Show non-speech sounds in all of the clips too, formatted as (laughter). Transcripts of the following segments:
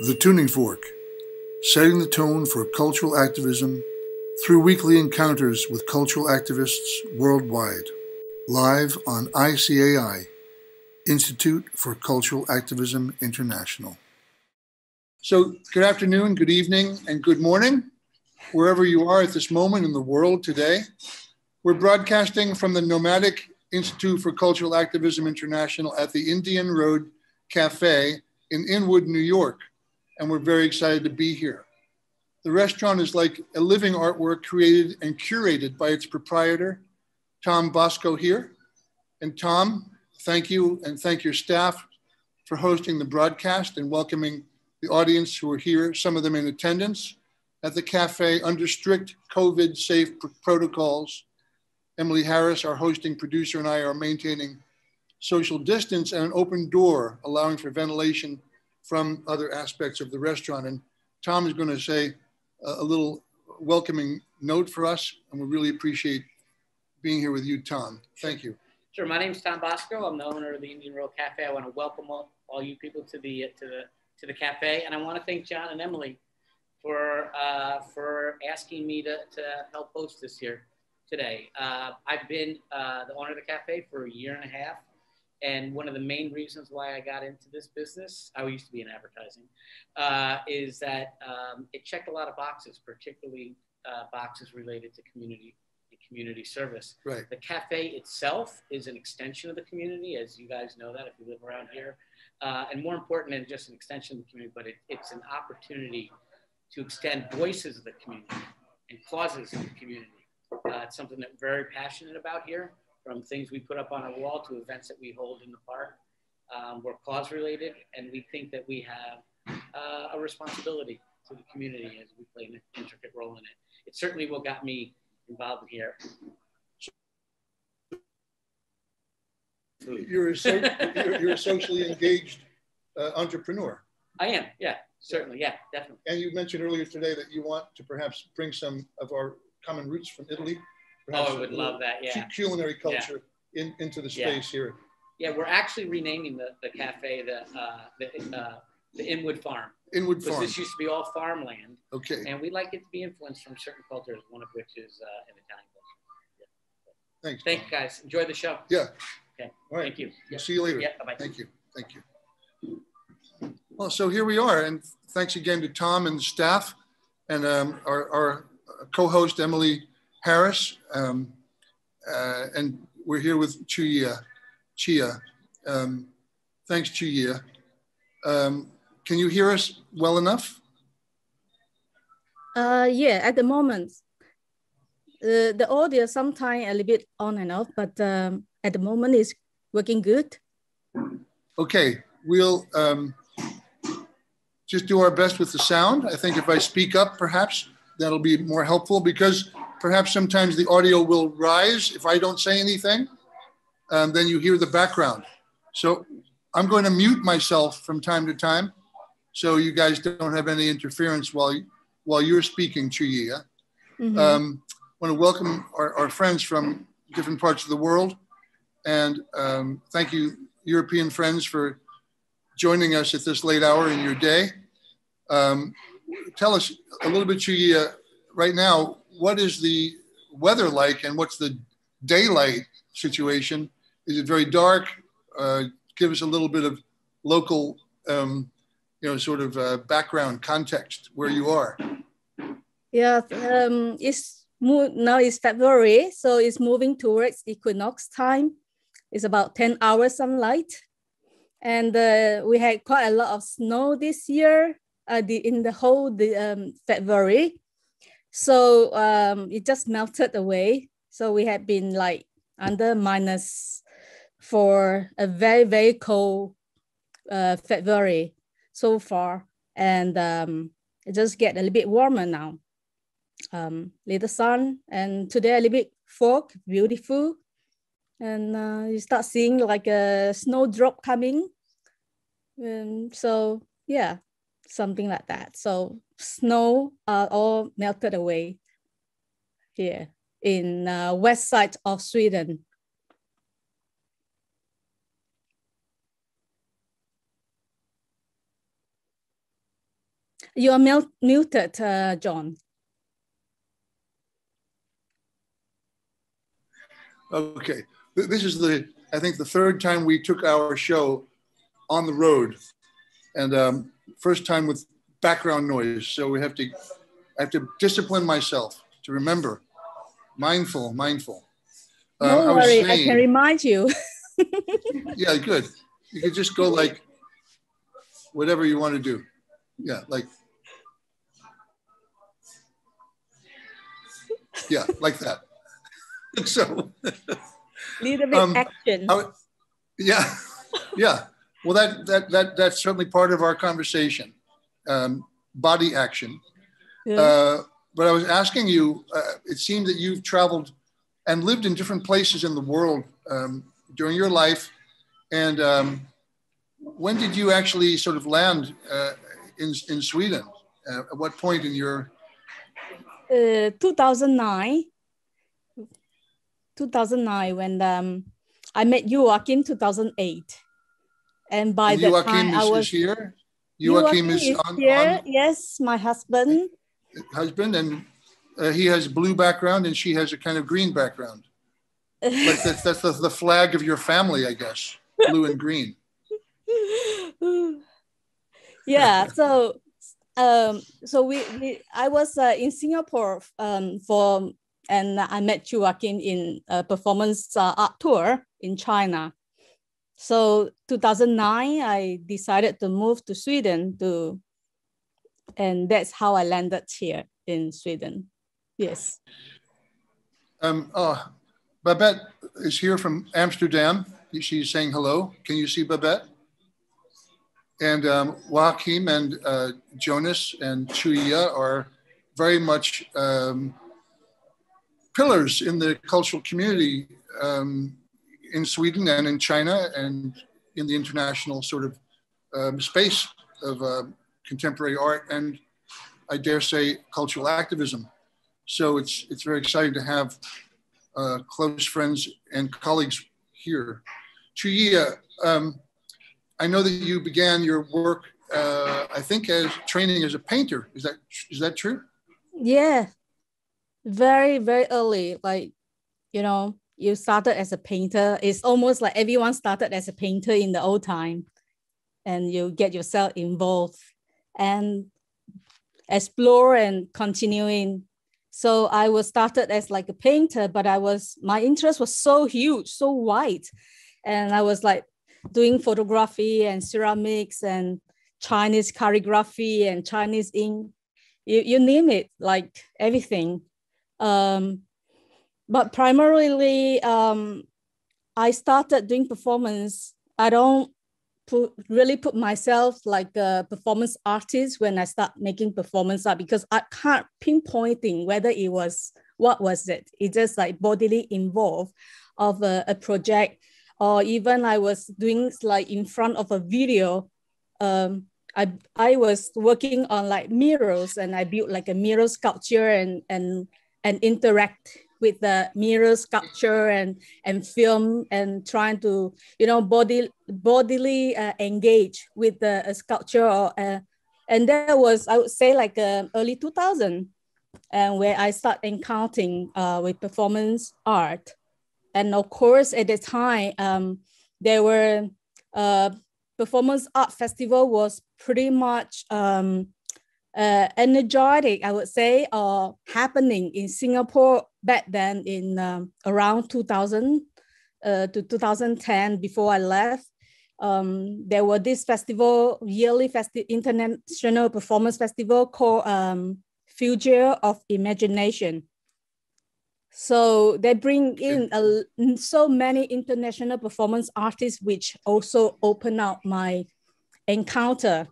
The Tuning Fork, setting the tone for cultural activism through weekly encounters with cultural activists worldwide. Live on ICAI, Institute for Cultural Activism International. So, good afternoon, good evening, and good morning, wherever you are at this moment in the world today. We're broadcasting from the Nomadic Institute for Cultural Activism International at the Indian Road Cafe in Inwood, New York, and we're very excited to be here. The restaurant is like a living artwork created and curated by its proprietor, Tom Bosco here. And Tom, thank you and thank your staff for hosting the broadcast and welcoming the audience who are here, some of them in attendance at the cafe under strict COVID safe protocols. Emily Harris, our hosting producer, and I are maintaining social distance and an open door, allowing for ventilation from other aspects of the restaurant. And Tom is going to say a little welcoming note for us, and we really appreciate being here with you, Tom. Thank you. Sure. My name is Tom Bosco. I'm the owner of the Indian Road Cafe. I want to welcome all, all you people to the to the to the cafe, and I want to thank John and Emily for uh, for asking me to, to help host this here today. Uh, I've been uh, the owner of the cafe for a year and a half. And one of the main reasons why I got into this business, I used to be in advertising, uh, is that um, it checked a lot of boxes, particularly uh, boxes related to community and community service. Right. The cafe itself is an extension of the community, as you guys know that if you live around here, uh, and more important than just an extension of the community, but it, it's an opportunity to extend voices of the community and causes of the community. Uh, it's something that we're very passionate about here from things we put up on our wall to events that we hold in the park. Um, we're cause related, and we think that we have uh, a responsibility to the community as we play an intricate role in it. It's certainly what got me involved here. You're a, so, you're, you're, a socially engaged uh, entrepreneur. I am, yeah, certainly, yeah, definitely. And you mentioned earlier today that you want to perhaps bring some of our common roots from Italy oh, I would love that. Yeah. Culinary culture yeah. in, into the space yeah. here. Yeah, we're actually renaming the, the cafe the uh, the, uh, the Inwood Farm. Inwood Farm. Because this used to be all farmland. Okay. And we like it to be influenced from certain cultures, one of which is uh, an Italian culture. Yeah. Thanks. Thank you, guys. Enjoy the show. Yeah. Okay. All right. Thank you. We'll see you later. Yeah. Bye. Thank you. Thank you. Well, so here we are, and thanks again to Tom and the staff, and um, our, our co-host Emily Harris. Um, uh, and we're here with Chuyia. Chia. Um, thanks, Chuyia. Um, can you hear us well enough? Uh, yeah, at the moment, uh, the audio sometimes a little bit on and off, but um, at the moment it's working good. Okay, we'll um, just do our best with the sound. I think if I speak up, perhaps that'll be more helpful because perhaps sometimes the audio will rise if I don't say anything, and then you hear the background. So I'm going to mute myself from time to time so you guys don't have any interference while, while you're speaking, Chuyia. Mm-hmm. Um, I want to welcome our, our, friends from different parts of the world. And um, thank you, European friends, for joining us at this late hour in your day. Um, tell us a little bit, Chuyia, right now, what is the weather like and what's the daylight situation? Is it very dark? Uh, give us a little bit of local, um, you know, sort of uh, background context where you are. Yeah, um, it's now it's February, so it's moving towards equinox time. It's about 10 hours sunlight. And uh, we had quite a lot of snow this year uh, the, in the whole the, um, February. So um, it just melted away. So we had been like under minus for a very, very cold uh, February so far. And um, it just get a little bit warmer now. Um, little sun and today a little bit fog, beautiful. And uh, you start seeing like a snowdrop coming. And so yeah, something like that. So snow are all melted away here in uh, west side of Sweden. You are muted, uh, John. Okay, this is the I think the third time we took our show on the road, and um, first time with background noise. So we have to I have to discipline myself to remember, mindful, mindful. Uh, Don't I worry, saying, I can remind you. (laughs) (laughs) yeah, good. You could just go like whatever you want to do. Yeah, like yeah, like that. (laughs) so little bit um, action. yeah, yeah. Well, that that that that's certainly part of our conversation. Um, body action. Yeah. Uh, but I was asking you. Uh, it seemed that you've traveled and lived in different places in the world um, during your life. And um, when did you actually sort of land uh, in in Sweden? Uh, at what point in your? Uh, 2009. 2009 when um, I met you, Joachim 2008. And by that time I was here. Joachim, is, is on, here. On, yes, my husband. Husband, and uh, he has blue background, and she has a kind of green background. like that's that's the, the flag of your family, I guess. Blue and green. (laughs) yeah. So, um, so we, we I was uh, in Singapore um, for and I met Joachim in a performance uh, art tour in China. So 2009, I decided to move to Sweden to, and that's how I landed here in Sweden. Yes. Um, oh, Babette is here from Amsterdam. She's saying hello. Can you see Babette? And um, Joachim and uh, Jonas and Chuya are very much um, pillars in the cultural community um, in Sweden and in China and in the international sort of um, space of uh, contemporary art and I dare say cultural activism. So it's it's very exciting to have uh, close friends and colleagues here. Chuyia, um, I know that you began your work, uh, I think, as training as a painter. Is that is that true? Yeah, very very early like you know you started as a painter it's almost like everyone started as a painter in the old time and you get yourself involved and explore and continuing so i was started as like a painter but i was my interest was so huge so wide. And i was like doing photography and ceramics and chinese calligraphy and chinese ink. You, you name it like everything. Um, but primarily, um, I started doing performance. I don't put, really put myself like a performance artist when I start making performance art because I can't pinpointing whether it was what was it. It just like bodily involved of a, a project, or even I was doing like in front of a video. Um, I I was working on like mirrors and I built like a mirror sculpture and and and interact with the mirror sculpture and and film and trying to you know body bodily uh, engage with the uh, sculpture or uh, and that was i would say like uh, early 2000 and where i start encountering uh, with performance art. And of course at the time um, there were uh, performance art festival was pretty much um, uh, energetic, I would say, uh, happening in Singapore back then in um, around 2000 uh, to 2010 before I left. Um, there were this festival, yearly festi- international performance festival called um, Future of Imagination. So they bring in a, so many international performance artists, which also open up my encounter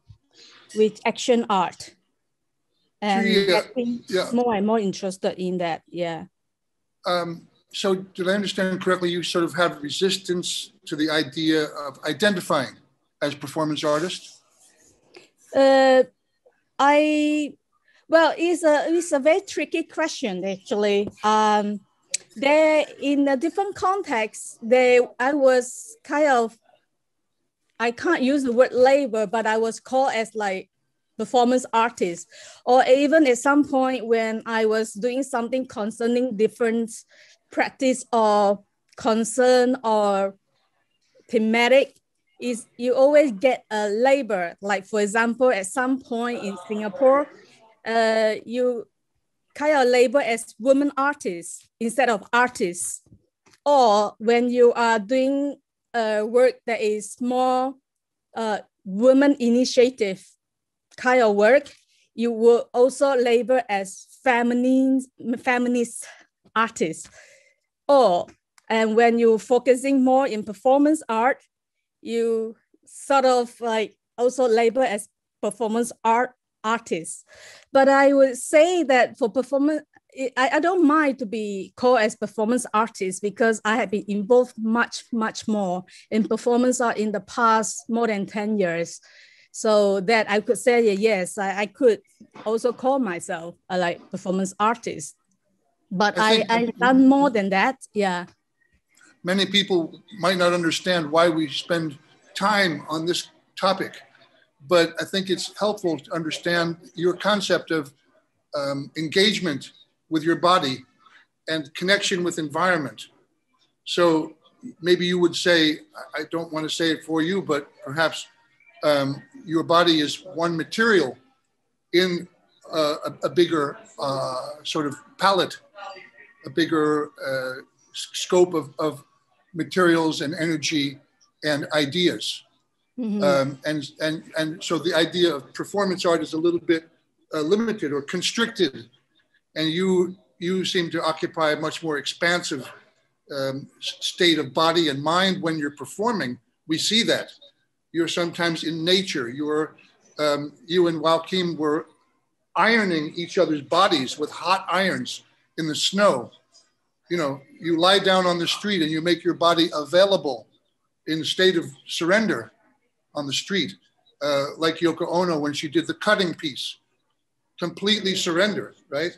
with action art and yeah, yeah. more and more interested in that. Yeah. Um, so, did I understand correctly? You sort of have resistance to the idea of identifying as performance artist. Uh, I well, it's a it's a very tricky question actually. Um, there in a different context, they I was kind of I can't use the word labor, but I was called as like performance artist, or even at some point when I was doing something concerning different practice or concern or thematic, is you always get a label. Like for example, at some point in Singapore, uh, you kind of label as woman artists instead of artists. Or when you are doing uh, work that is more uh, women initiative kind of work, you will also label as feminine, feminist artist. Or, and when you're focusing more in performance art, you sort of like also label as performance art artist. But I would say that for performance, I, I don't mind to be called as performance artist because I have been involved much, much more in performance art in the past more than 10 years. So that I could say, yes, I, I could also call myself a like performance artist. But I, I, I've done more than that. Yeah. Many people might not understand why we spend time on this topic, but I think it's helpful to understand your concept of um, engagement with your body and connection with environment. So maybe you would say, I don't want to say it for you, but perhaps um, your body is one material in uh, a, a, bigger uh, sort of palette, a bigger uh, scope of, of materials and energy and ideas. Mm-hmm. Um, and, and, and so the idea of performance art is a little bit uh, limited or constricted and you you seem to occupy a much more expansive um, state of body and mind when you're performing. We see that. You're sometimes in nature. You're um, you and Joachim were ironing each other's bodies with hot irons in the snow. You know, you lie down on the street and you make your body available in a state of surrender on the street, uh, like Yoko Ono when she did the cutting piece, completely surrender, right?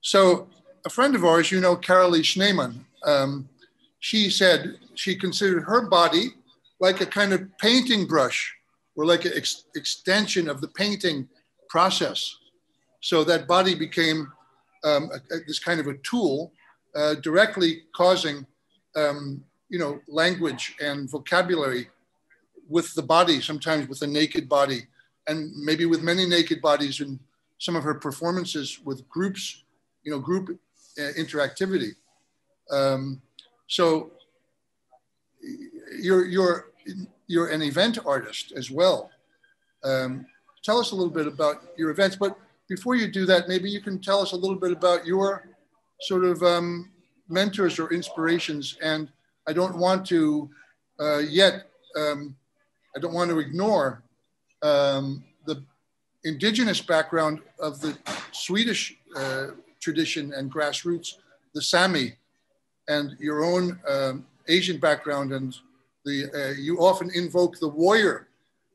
So a friend of ours, you know, Carolee Schneemann, um, she said she considered her body like a kind of painting brush or like an ex- extension of the painting process. So that body became um, a, a, this kind of a tool uh, directly causing, um, you know, language and vocabulary with the body, sometimes with a naked body, and maybe with many naked bodies in some of her performances with groups you know, group uh, interactivity. Um, so you're, you're, you're an event artist as well. Um, tell us a little bit about your events, but before you do that, maybe you can tell us a little bit about your sort of um, mentors or inspirations. And I don't want to uh, yet, um, I don't want to ignore um, the indigenous background of the Swedish uh, tradition and grassroots, the Sami, and your own um, Asian background, and the uh, you often invoke the warrior,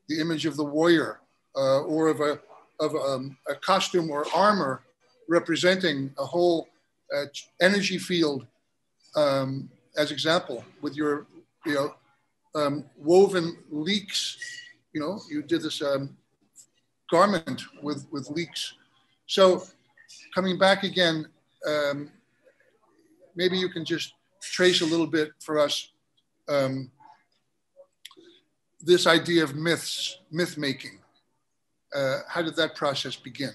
the image of the warrior, uh, or of a of um, a costume or armor representing a whole uh, energy field, um, as example, with your you know um, woven leeks. You know, you did this um, garment with with leeks. So coming back again, um, maybe you can just trace a little bit for us um, this idea of myths, myth making. Uh, how did that process begin?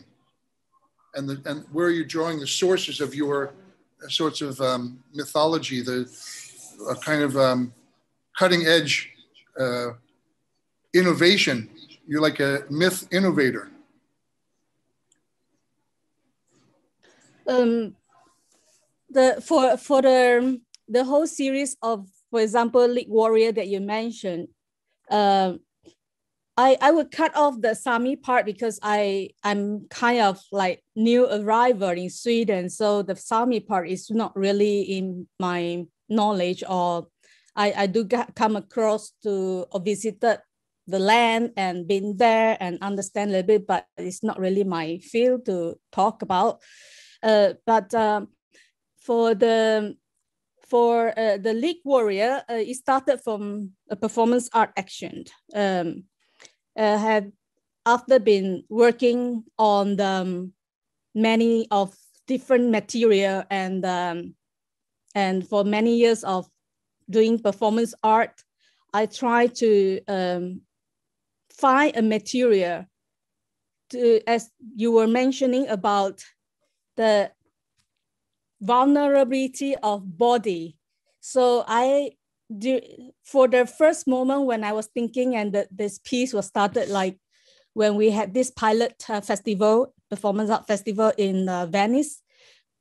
And, the, and where are you drawing the sources of your uh, sorts of um, mythology, the kind of um, cutting edge uh, innovation? You're like a myth innovator. um, the for for the the whole series of, for example, Leek Warrior that you mentioned, um, I I would cut off the Sami part because I I'm kind of like new arrival in Sweden, so the Sami part is not really in my knowledge or I I do get, come across to or visited the land and been there and understand a little bit, but it's not really my field to talk about. Uh, but um, for the for uh, the Leek Warrior, uh, it started from a performance art action. Um, uh, had after been working on the um, many of different material and um, and for many years of doing performance art, I try to um, find a material to, as you were mentioning about the vulnerability of body. So I do for the first moment when I was thinking and that this piece was started like when we had this pilot uh, festival, performance art festival in uh, Venice,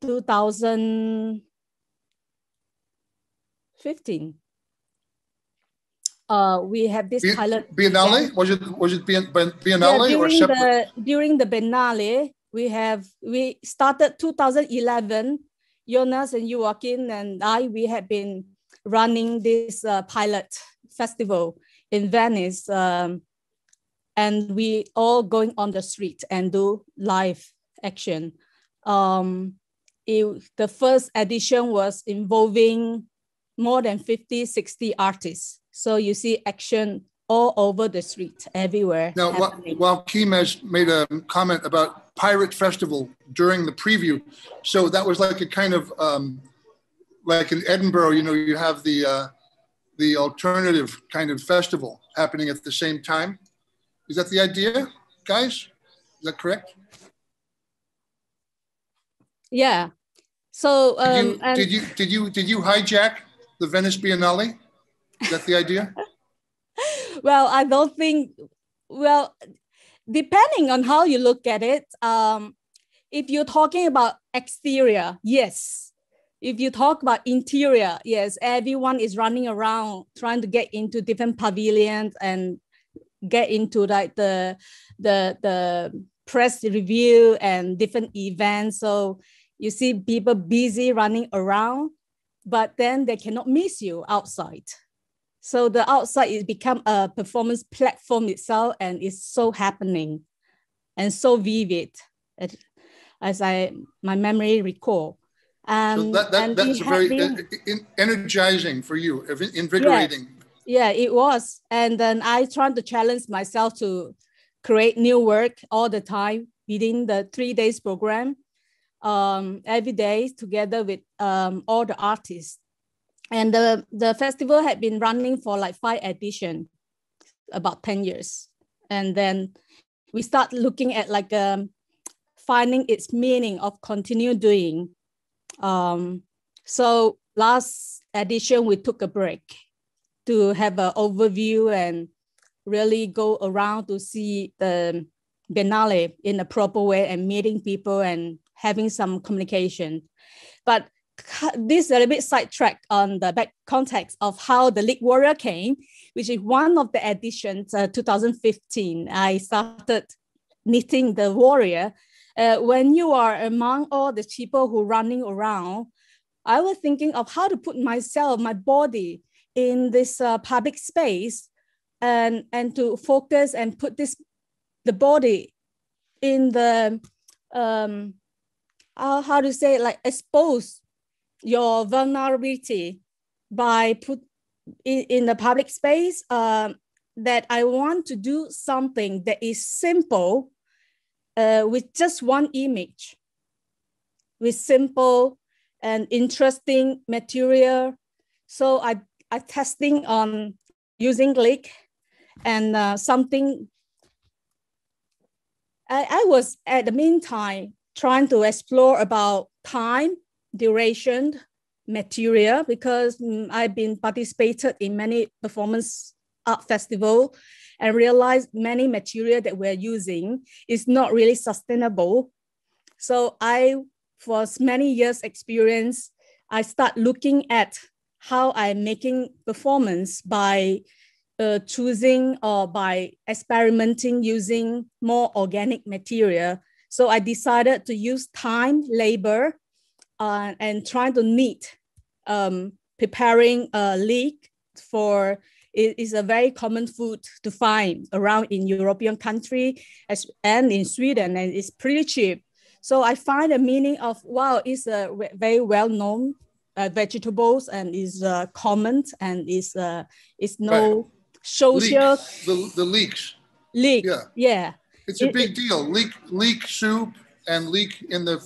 2015. Uh, we have this pilot. Biennale? Was it was it Bien- Bien- Biennale yeah, or during separate? the during the Biennale, we have we started 2011. Jonas and you Joachim and I, we have been running this uh, pilot festival in Venice, um, and we all going on the street and do live action. Um, it, the first edition was involving more than 50, 60 artists. So you see action all over the street, everywhere. Now, while, happening. while Kim has made a comment about Pirate Festival during the preview, so that was like a kind of um, like in Edinburgh, you know, you have the uh, the alternative kind of festival happening at the same time. Is that the idea, guys? Is that correct? yeah. So Did um, you, did you did you did you hijack the Venice Biennale? Is that the idea? (laughs) well, I don't think. Well, depending on how you look at it, um, if you're talking about exterior, yes. If you talk about interior, yes, everyone is running around trying to get into different pavilions and get into like the the the press review and different events. So you see people busy running around, but then they cannot miss you outside. So the outside is become a performance platform itself and it's so happening and so vivid as, I my memory recall. Um, So that, that, and that's very been- in- energizing for you, inv- invigorating. yeah, it was. And then I tried to challenge myself to create new work all the time within the three days program, um, every day together with um, all the artists. And the, the festival had been running for like five edition, about 10 years. And then we start looking at like um, finding its meaning of continue doing. Um, so last edition, we took a break to have an overview and really go around to see the Biennale in a proper way and meeting people and having some communication. But this is a little bit sidetracked on the back context of how the Leek Warrior came, which is one of the editions, uh, 2015. I started knitting the warrior. Uh, when you are among all the people who running around, I was thinking of how to put myself, my body in this uh, public space and, and to focus and put this, the body in the, um, how to say, it, like expose your vulnerability by put in, in the public space um, that I want to do something that is simple uh, with just one image, with simple and interesting material. So I, I testing on using Gleek and uh, something. I, I was at the meantime trying to explore about time, duration, material, because mm, I've been participated in many performance art festival and realized many material that we're using is not really sustainable. So I, for many years experience, I start looking at how I'm making performance by uh, choosing or by experimenting using more organic material. So I decided to use time, labor, uh, and trying to knit, um, preparing a leek for it is a very common food to find around in European country as, and in Sweden, and it's pretty cheap. So I find the meaning of wow, it's a very well known uh, vegetables and is uh, common and is uh, is no Right. social Leaks, the, the leaks. leak. Yeah. Yeah. It's a big deal. Leek leek soup and leek in the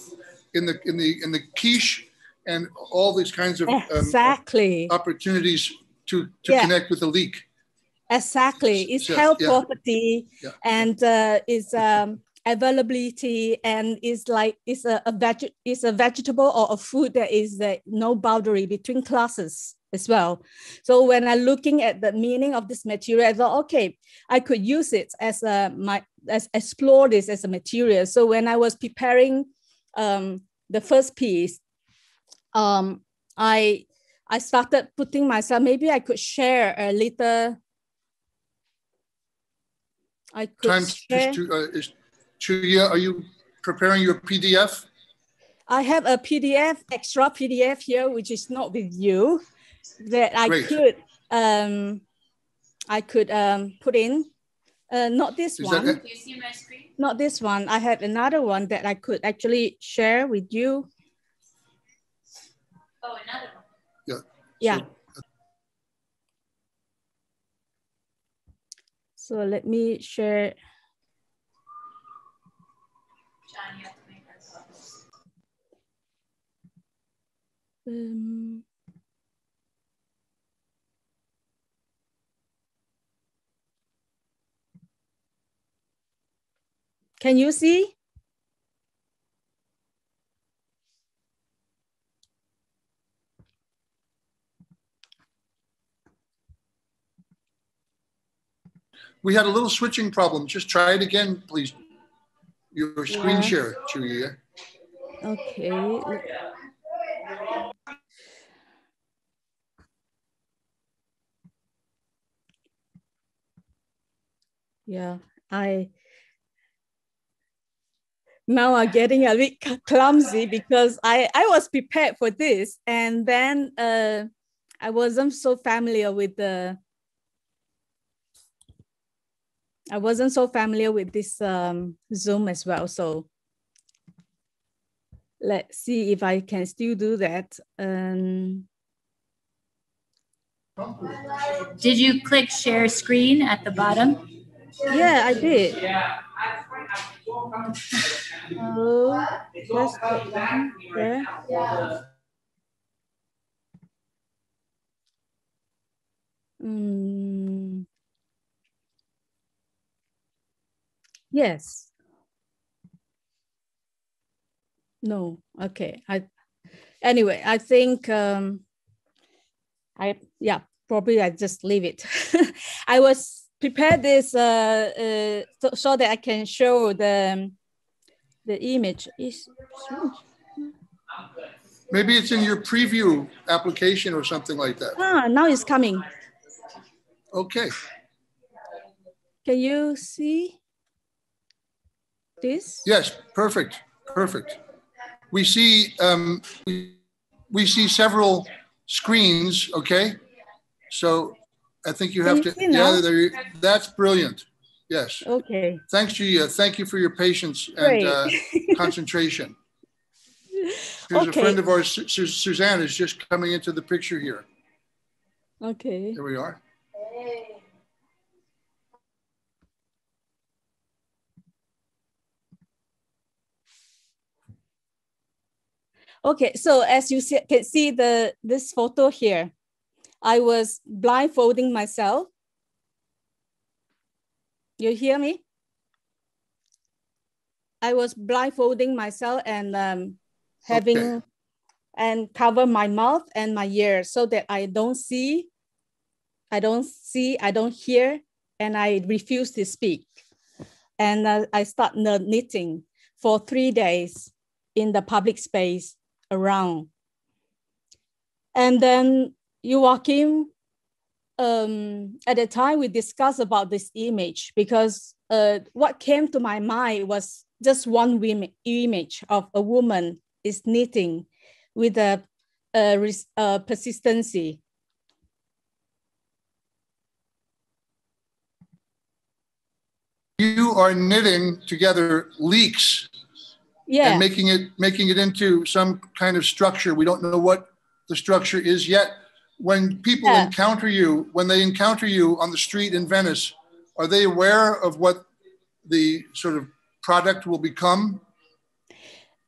in the in the in the quiche and all these kinds of um, exactly opportunities to to Yeah. connect with the leek. Exactly. It's Yeah, health yeah. property Yeah. and uh, it's um, availability and it's like it's a, a veg it's a vegetable or a food that is uh, no boundary between classes as well. So when I'm looking at the meaning of this material, I thought, okay, I could use it as a my as explore this as a material. So when I was preparing um, the first piece, um, I I started putting myself. Maybe I could share a little. I could Time share. to uh, is Chuyia, are you preparing your PDF? I have a PDF, extra PDF here, which is not with you, that I Great. could um, I could um, put in. Uh, not this Is one, it? Do you see my screen? not this one. I have another one that I could actually share with you. Oh, another one. Yeah. Yeah. So- So let me share. John, you have to make our. Um, can you see? We had a little switching problem. Just try it again, please. Your screen Yeah. share, Chuyia. Okay. Yeah, I now I'm getting a bit clumsy because I, I was prepared for this and then uh, I wasn't so familiar with the I wasn't so familiar with this um, Zoom as well. So let's see if I can still do that. Um, Did you click share screen at the bottom? yeah, I did. Put down there. Mm. Yes. No, okay. I anyway, I think um I yeah, probably I just leave it. (laughs) I was prepared this uh, uh so, so that I can show the the image. Is Maybe it's in your preview application or something like that. ah now it's coming. Okay. Can you see this? Yes, perfect, perfect. We see um, we, we see several screens. Okay, so I think you have Can to. you? Yeah, there. That's brilliant. Yes. Okay. Thanks, Gia. Thank you for your patience and uh, (laughs) concentration. Here's Okay. a friend of ours, Su- Su- Suzanne, is just coming into the picture here. Okay. Here we are. Okay, so as you see, can see the this photo here, I was blindfolding myself. You hear me? I was blindfolding myself and um, having Okay. and cover my mouth and my ears so that I don't see, I don't see, I don't hear, and I refuse to speak. And uh, I start knitting for three days in the public space around. And then Joachim, um, at the time we discussed about this image because uh, what came to my mind was just one wim- image of a woman is knitting with a, a, a persistency. You are knitting together leeks Yeah, and making it making it into some kind of structure. We don't know what the structure is yet. When people Yeah. encounter you, when they encounter you on the street in Venice, are they aware of what the sort of product will become?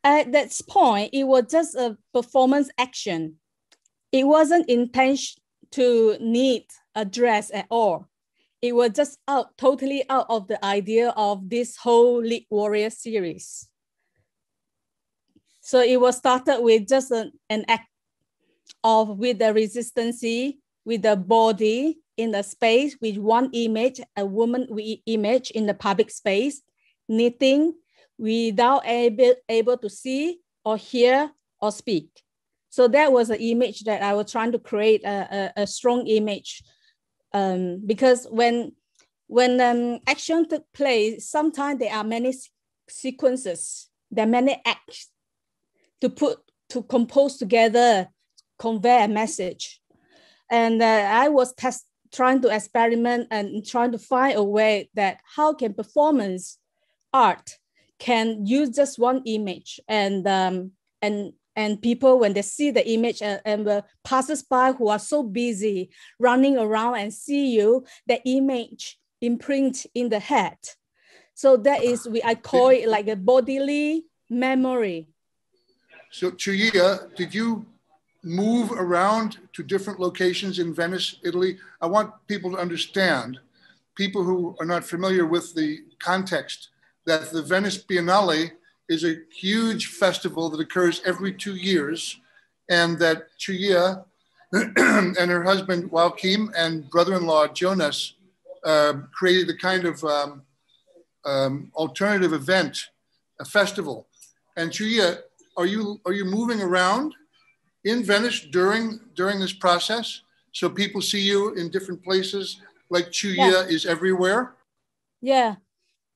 At that point, it was just a performance action. It wasn't intention to need a dress at all. It was just out, totally out of the idea of this whole Leek Warrior series. So it was started with just an, an act of with the resistance, with the body in the space with one image, a woman with image in the public space, knitting without able, able to see or hear or speak. So that was an image that I was trying to create a, a, a strong image um, because when when um, action took place, sometimes there are many sequences, there are many acts to put to compose together, convey a message. And uh, I was test, trying to experiment and trying to find a way that how can performance art can use just one image and um, and and people when they see the image and, and the passers-by who are so busy running around and see you the image imprint in the head so that is we i call it like a bodily memory so Chuyia, did you move around to different locations in Venice, Italy. I want people to understand, people who are not familiar with the context, that the Venice Biennale is a huge festival that occurs every two years, and that Chuyia (clears throat) and her husband Joachim and brother-in-law Jonas uh, created a kind of um, um, alternative event, a festival. And Chuyia, are you are you moving around in Venice during during this process? So people see you in different places, like Chuyia yeah. is everywhere. Yeah,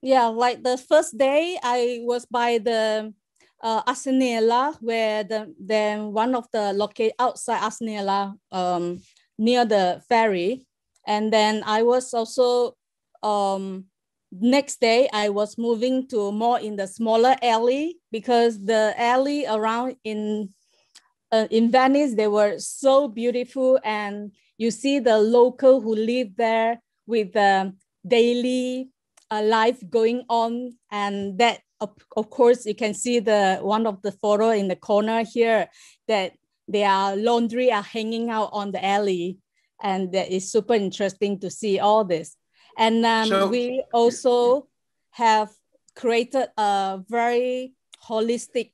yeah. Like the first day, I was by the uh, Arsenale, where the then one of the locate outside Arsenale, um, near the ferry, and then I was also um, next day I was moving to more in the smaller alley because the alley around in uh, in Venice, they were so beautiful. And you see the local who live there with the daily uh, life going on. And that, of, of course, you can see the one of the photo in the corner here that their laundry are hanging out on the alley. And that is super interesting to see all this. And um, so, we also have created a very holistic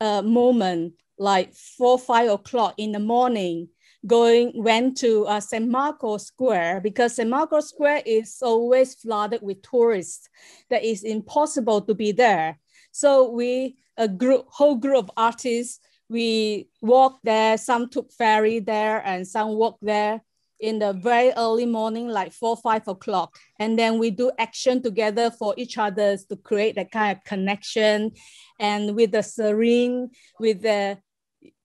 uh, moment like four, five o'clock in the morning, going went to uh, St. Marco Square because St. Marco Square is always flooded with tourists. That is impossible to be there. So we a group, whole group of artists, we walked there. Some took ferry there, and some walked there in the very early morning, like four, five o'clock. And then we do action together for each other to create that kind of connection. And with the serene, with the,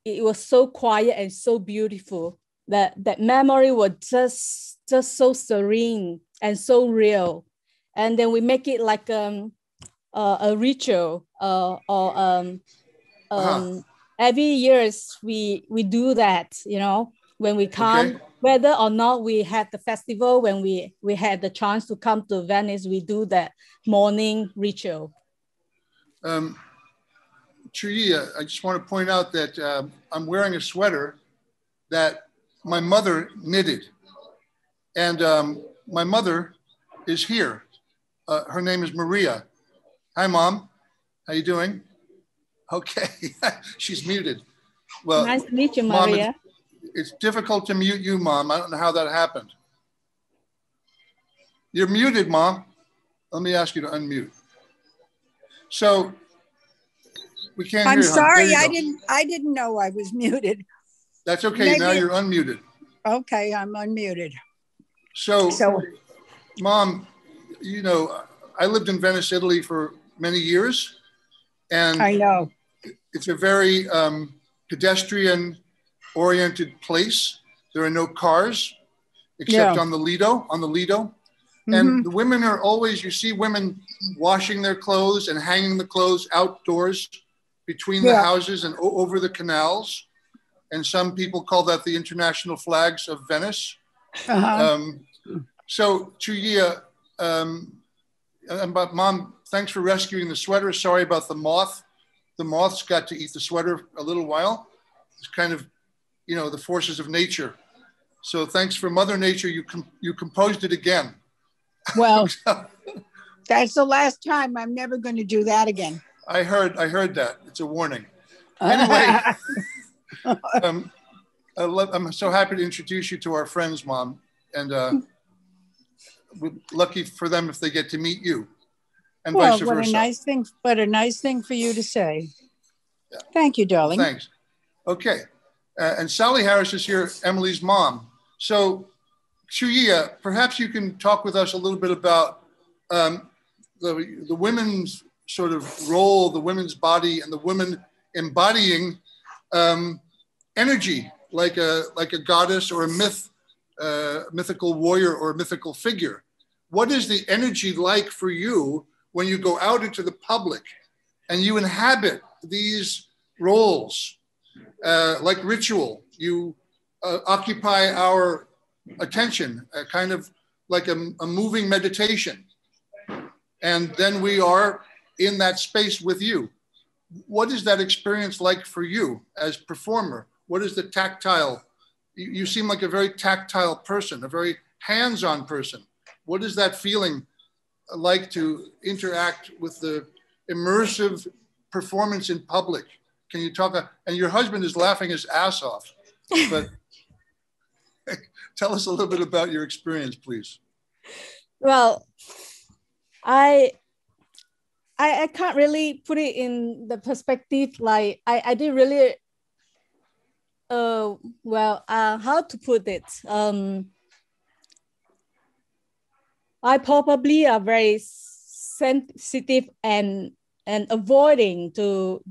it was so quiet and so beautiful that that memory was just, just so serene and so real. And then we make it like um, uh, a ritual uh, or um, um, uh-huh. every years we, we do that, you know, when we come. Okay whether or not we had the festival, when we, we had the chance to come to Venice, we do that morning ritual. Um, Chuyia, I just want to point out that um, I'm wearing a sweater that my mother knitted. And um, my mother is here. Uh, her name is Maria. Hi, Mom. How you doing? Okay, (laughs) she's muted. Well, nice to meet you, Maria. Mom, it's difficult to mute you, Mom. I don't know how that happened. You're muted, Mom. Let me ask you to unmute. So we can't I'm sorry, I didn't I didn't know I was muted. That's okay. Maybe, now you're unmuted. Okay, I'm unmuted. So, so Mom, you know, I lived in Venice, Italy for many years. And I know. It's a very um, pedestrian oriented place. There are no cars except yeah. on the Lido, on the Lido. Mm-hmm. And the women are always, you see women washing their clothes and hanging the clothes outdoors between yeah. the houses and o- over the canals. And some people call that the international flags of Venice. Uh-huh. Um, so, Chuyia, um, And but mom, thanks for rescuing the sweater. Sorry about the moth. The moths got to eat the sweater a little while. It's kind of, you know, the forces of nature. So thanks for Mother Nature. You com- you composed it again. Well, (laughs) that's the last time. I'm never going to do that again. I heard I heard that. It's a warning. (laughs) Anyway, (laughs) um, I'm so happy to introduce you to our friends, Mom, and uh, lucky for them if they get to meet you, and well, vice what a nice thing! What a nice thing for you to say. Yeah. Thank you, darling. Thanks. Okay, uh, and Sally Harris is here, Emily's mom. So, Chuyia, perhaps you can talk with us a little bit about um, the the women's sort of role, the women's body, and the women embodying um, energy like a like a goddess or a myth, uh, mythical warrior or a mythical figure. What is the energy like for you when you go out into the public and you inhabit these roles uh, like ritual? You uh, occupy our attention, kind of like a, a moving meditation, and then we are in that space with you. What is that experience like for you as performer? What is the tactile? You, you seem like a very tactile person, a very hands-on person. What is that feeling like to interact with the immersive performance in public? Can you talk? And your husband is laughing his ass off, but (laughs) tell us a little bit about your experience, please. Well, I I, I can't really put it in the perspective like I, I didn't really uh well uh how to put it? Um I probably are very sensitive and and avoiding to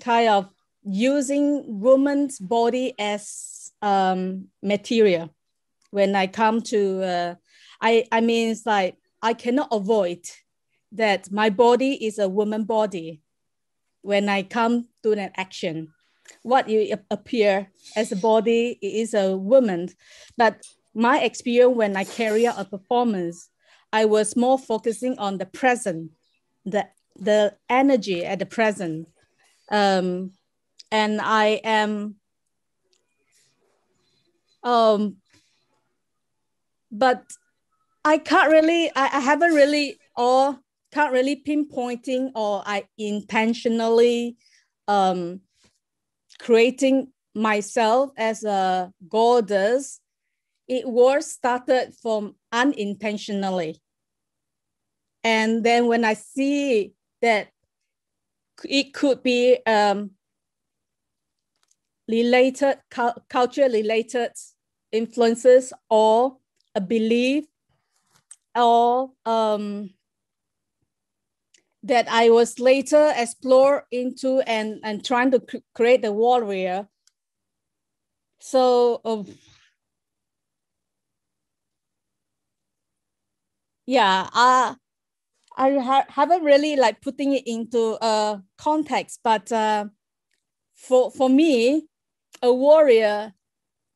kind of using woman's body as um material. When I come to uh, I I mean it's like I cannot avoid that my body is a woman body when I come to an action. What you appear as a body is a woman, but my experience when I carry out a performance, I was more focusing on the present, the the energy at the present, um, and I am. Um, but I can't really, I, I haven't really, or can't really pinpointing or I intentionally um, creating myself as a goddess. It was started from unintentionally. And then when I see that it could be um, related, cu- culture related influences or a belief or um, that I was later explore into and, and trying to create the warrior. So, um, yeah, uh, I ha haven't really like putting it into a context, but uh, for, for me, a warrior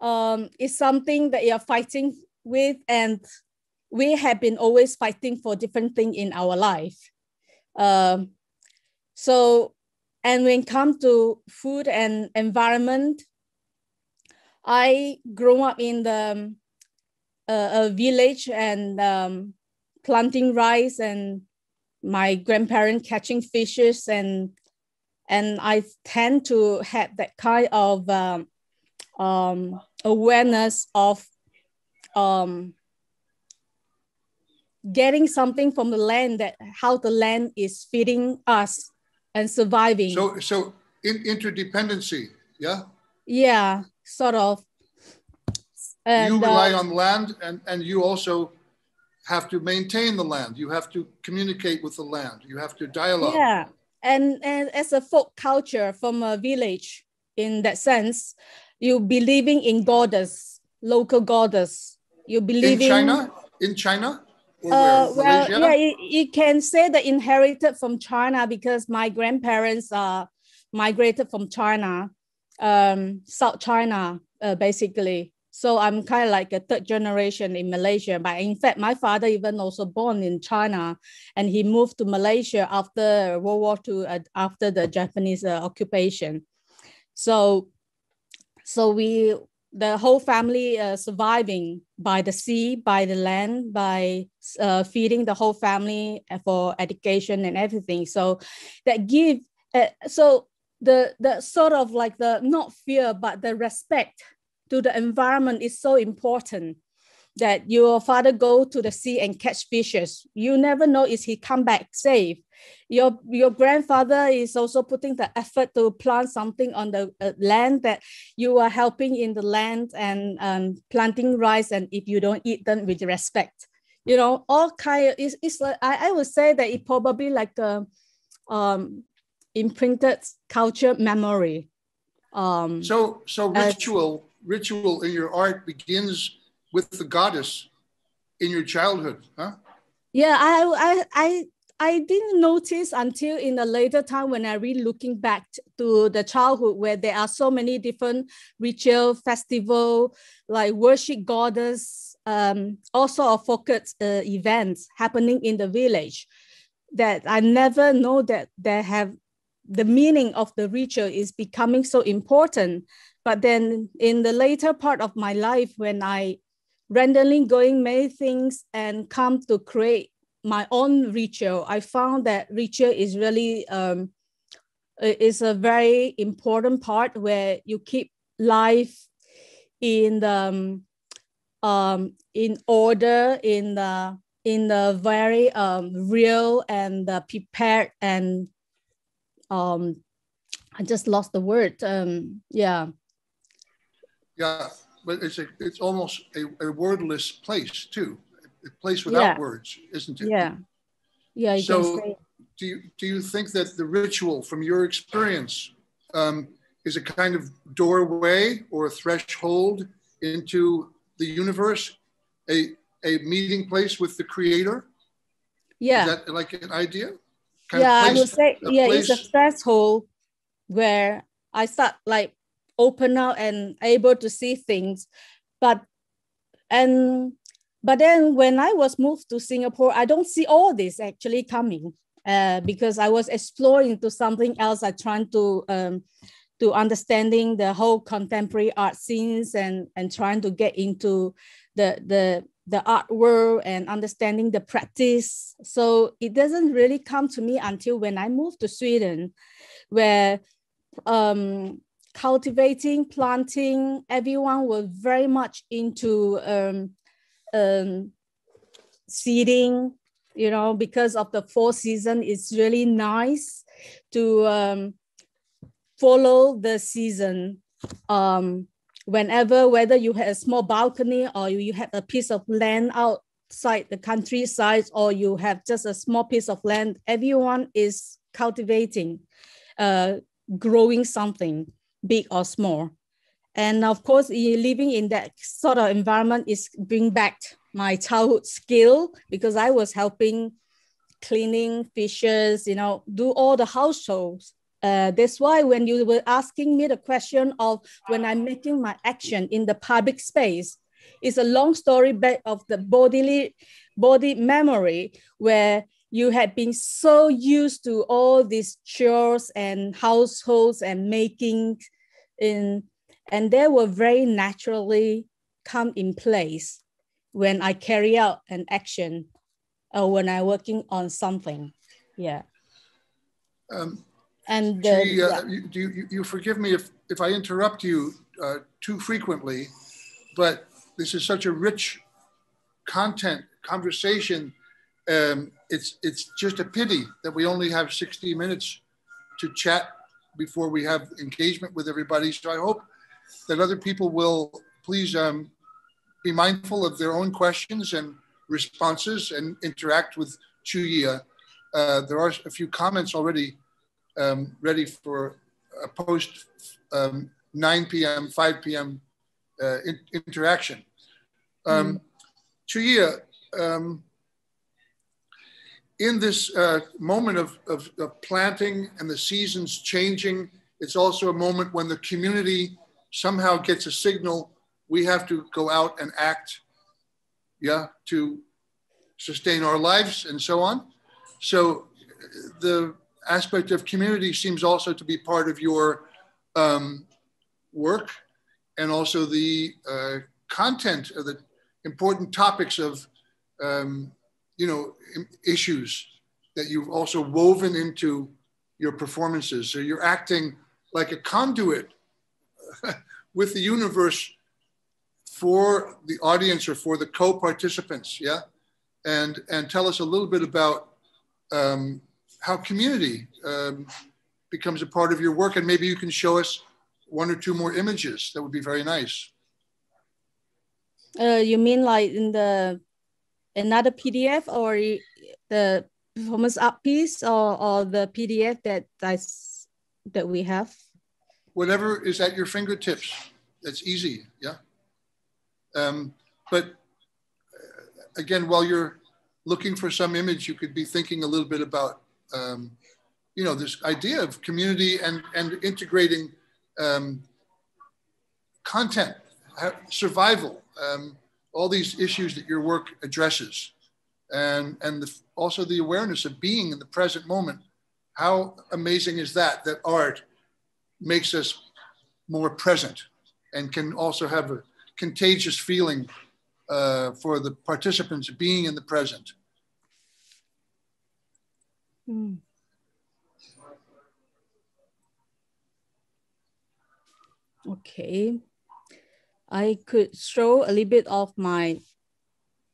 um, is something that you're fighting with and we have been always fighting for different things in our life. Um, so, and when it comes to food and environment, I grew up in the uh, a village and um, planting rice and my grandparents catching fishes and and I tend to have that kind of um, um, awareness of um, getting something from the land that how the land is feeding us and surviving. So, so in, interdependency, yeah. Yeah, sort of. And, you rely uh, on land, and and you also have to maintain the land. You have to communicate with the land. You have to dialogue. Yeah, and and as a folk culture from a village, in that sense, you believing in goddess, local goddess. You believe in China. In China. Uh, well, yeah, you, you, can say that inherited from China because my grandparents uh, migrated from China, um, South China, uh, basically. So I'm kind of like a third generation in Malaysia. But in fact, my father even also born in China, and he moved to Malaysia after World War II, uh, after the Japanese uh, occupation. So, so we the whole family uh, surviving by the sea, by the land, by uh, feeding the whole family for education and everything. So that give uh, so the the sort of like the not fear but the respect to the environment is so important that your father go to the sea and catch fishes. You never know is he come back safe. Your your grandfather is also putting the effort to plant something on the uh, land that you are helping in the land and um, planting rice and if you don't eat them with respect. You know all kind of it's, it's like, I, I would say that it probably like a um, imprinted culture memory. Um, so so ritual ritual in your art begins with the goddess in your childhood, huh? Yeah, I I I I didn't notice until in a later time when I really looking back to the childhood where there are so many different ritual festival like worship goddess, um, also of focus uh, events happening in the village that I never know that they have the meaning of the ritual is becoming so important. But then in the later part of my life, when I randomly going many things and come to create my own ritual, I found that ritual is really um, is a very important part where you keep life in the um, um, in order in the in the very um, real and uh, prepared and um, I just lost the word. Um, yeah. Yeah, but it's a it's almost a, a wordless place too, a place without yeah. words, isn't it? Yeah, yeah. so, do you do you think that the ritual, from your experience, um, is a kind of doorway or a threshold into the universe, a a meeting place with the Creator? Yeah, is that like an idea? Kind yeah, place, I would say yeah, place? it's a threshold where I start like open up and able to see things. But and but then when i was moved to singapore i don't see all this actually coming uh, because i was exploring to something else. I trying to um, to understanding the whole contemporary art scenes and and trying to get into the the the art world and understanding the practice. So it doesn't really come to me until when i moved to sweden where um, cultivating, planting, everyone was very much into um, um, seeding, you know, because of the fall season, it's really nice to um, follow the season. Um, whenever, whether you have a small balcony or you have a piece of land outside the countryside or you have just a small piece of land, everyone is cultivating, uh, growing something big or small. And of course, living in that sort of environment is bring back my childhood skill because I was helping cleaning fishes, you know, do all the households. Uh, that's why when you were asking me the question of when I'm making my action in the public space, it's a long story back of the bodily body memory where you had been so used to all these chores and households and making in and they will very naturally come in place when I carry out an action or when I'm working on something. Yeah. Um, and gee, uh, yeah. you, you, you, forgive me if, if I interrupt you uh, too frequently, but this is such a rich content conversation um, it's it's just a pity that we only have 60 minutes to chat before we have engagement with everybody. So I hope that other people will please um, be mindful of their own questions and responses and interact with Chuyia. Uh, there are a few comments already um, ready for a post um, 9 p.m., 5 p.m. Uh, in, interaction. Um, mm. Chuyia, um, in this uh, moment of, of, of, planting and the seasons changing, it's also a moment when the community somehow gets a signal we have to go out and act, yeah, to sustain our lives and so on. So the aspect of community seems also to be part of your um, work and also the uh, content of the important topics of, um, you know, issues that you've also woven into your performances. So you're acting like a conduit (laughs) with the universe for the audience or for the co-participants, yeah? And, and tell us a little bit about um, how community um, becomes a part of your work. And maybe you can show us one or two more images. That would be very nice. Uh, you mean like in the another PDF or the performance art piece or, or the PDF that I, that we have? Whatever is at your fingertips. That's easy, yeah. Um, but uh, again, while you're looking for some image, you could be thinking a little bit about, um, you know, this idea of community and, and integrating um, content, survival, um, all these issues that your work addresses, and and the, also the awareness of being in the present moment. How amazing is that? That art makes us more present and can also have a contagious feeling uh, for the participants being in the present. Mm. Okay. I could show a little bit of my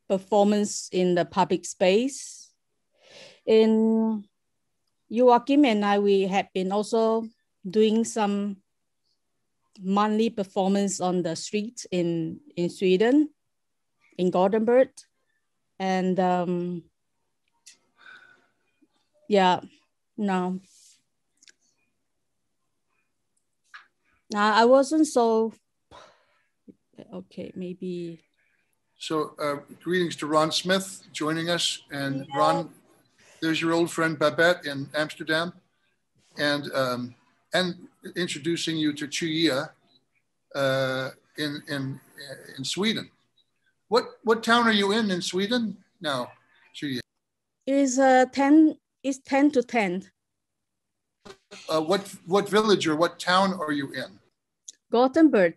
performance in the public space. In Joachim and I, we have been also doing some monthly performance on the street in, in Sweden, in Gothenburg. And um, yeah, no. Now I wasn't so okay, maybe. So uh, greetings to Ron Smith joining us. And Ron, there's your old friend Babette in Amsterdam. And, um, and introducing you to Chuyia uh, in, in, in Sweden. What, what town are you in in Sweden now, Chuyia? Is uh, 10, is 10 to 10. Uh, what, what village or what town are you in? Gothenburg.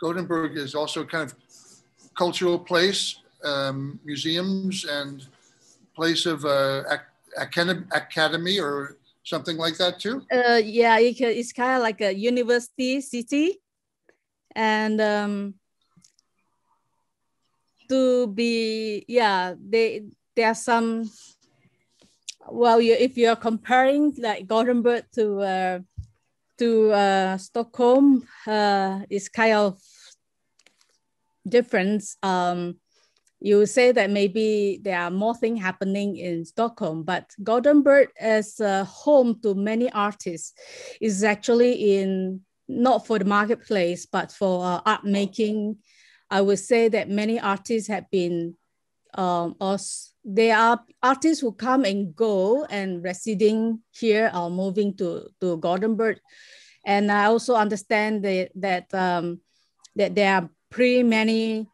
Gothenburg is also kind of cultural place, um, museums and place of uh, ac- academy or something like that too? Uh, yeah, it, it's kind of like a university city. And um, to be, yeah, they, there are some, well, you, if you're comparing like Gothenburg to uh, to uh, Stockholm, uh, it's kind of difference. Um, you say that maybe there are more things happening in Stockholm, but Gothenburg as a home to many artists is actually in not for the marketplace, but for uh, art making. I would say that many artists have been, um, us, there are artists who come and go and residing here or moving to, to Gothenburg. And I also understand that, that, um, that there are pretty many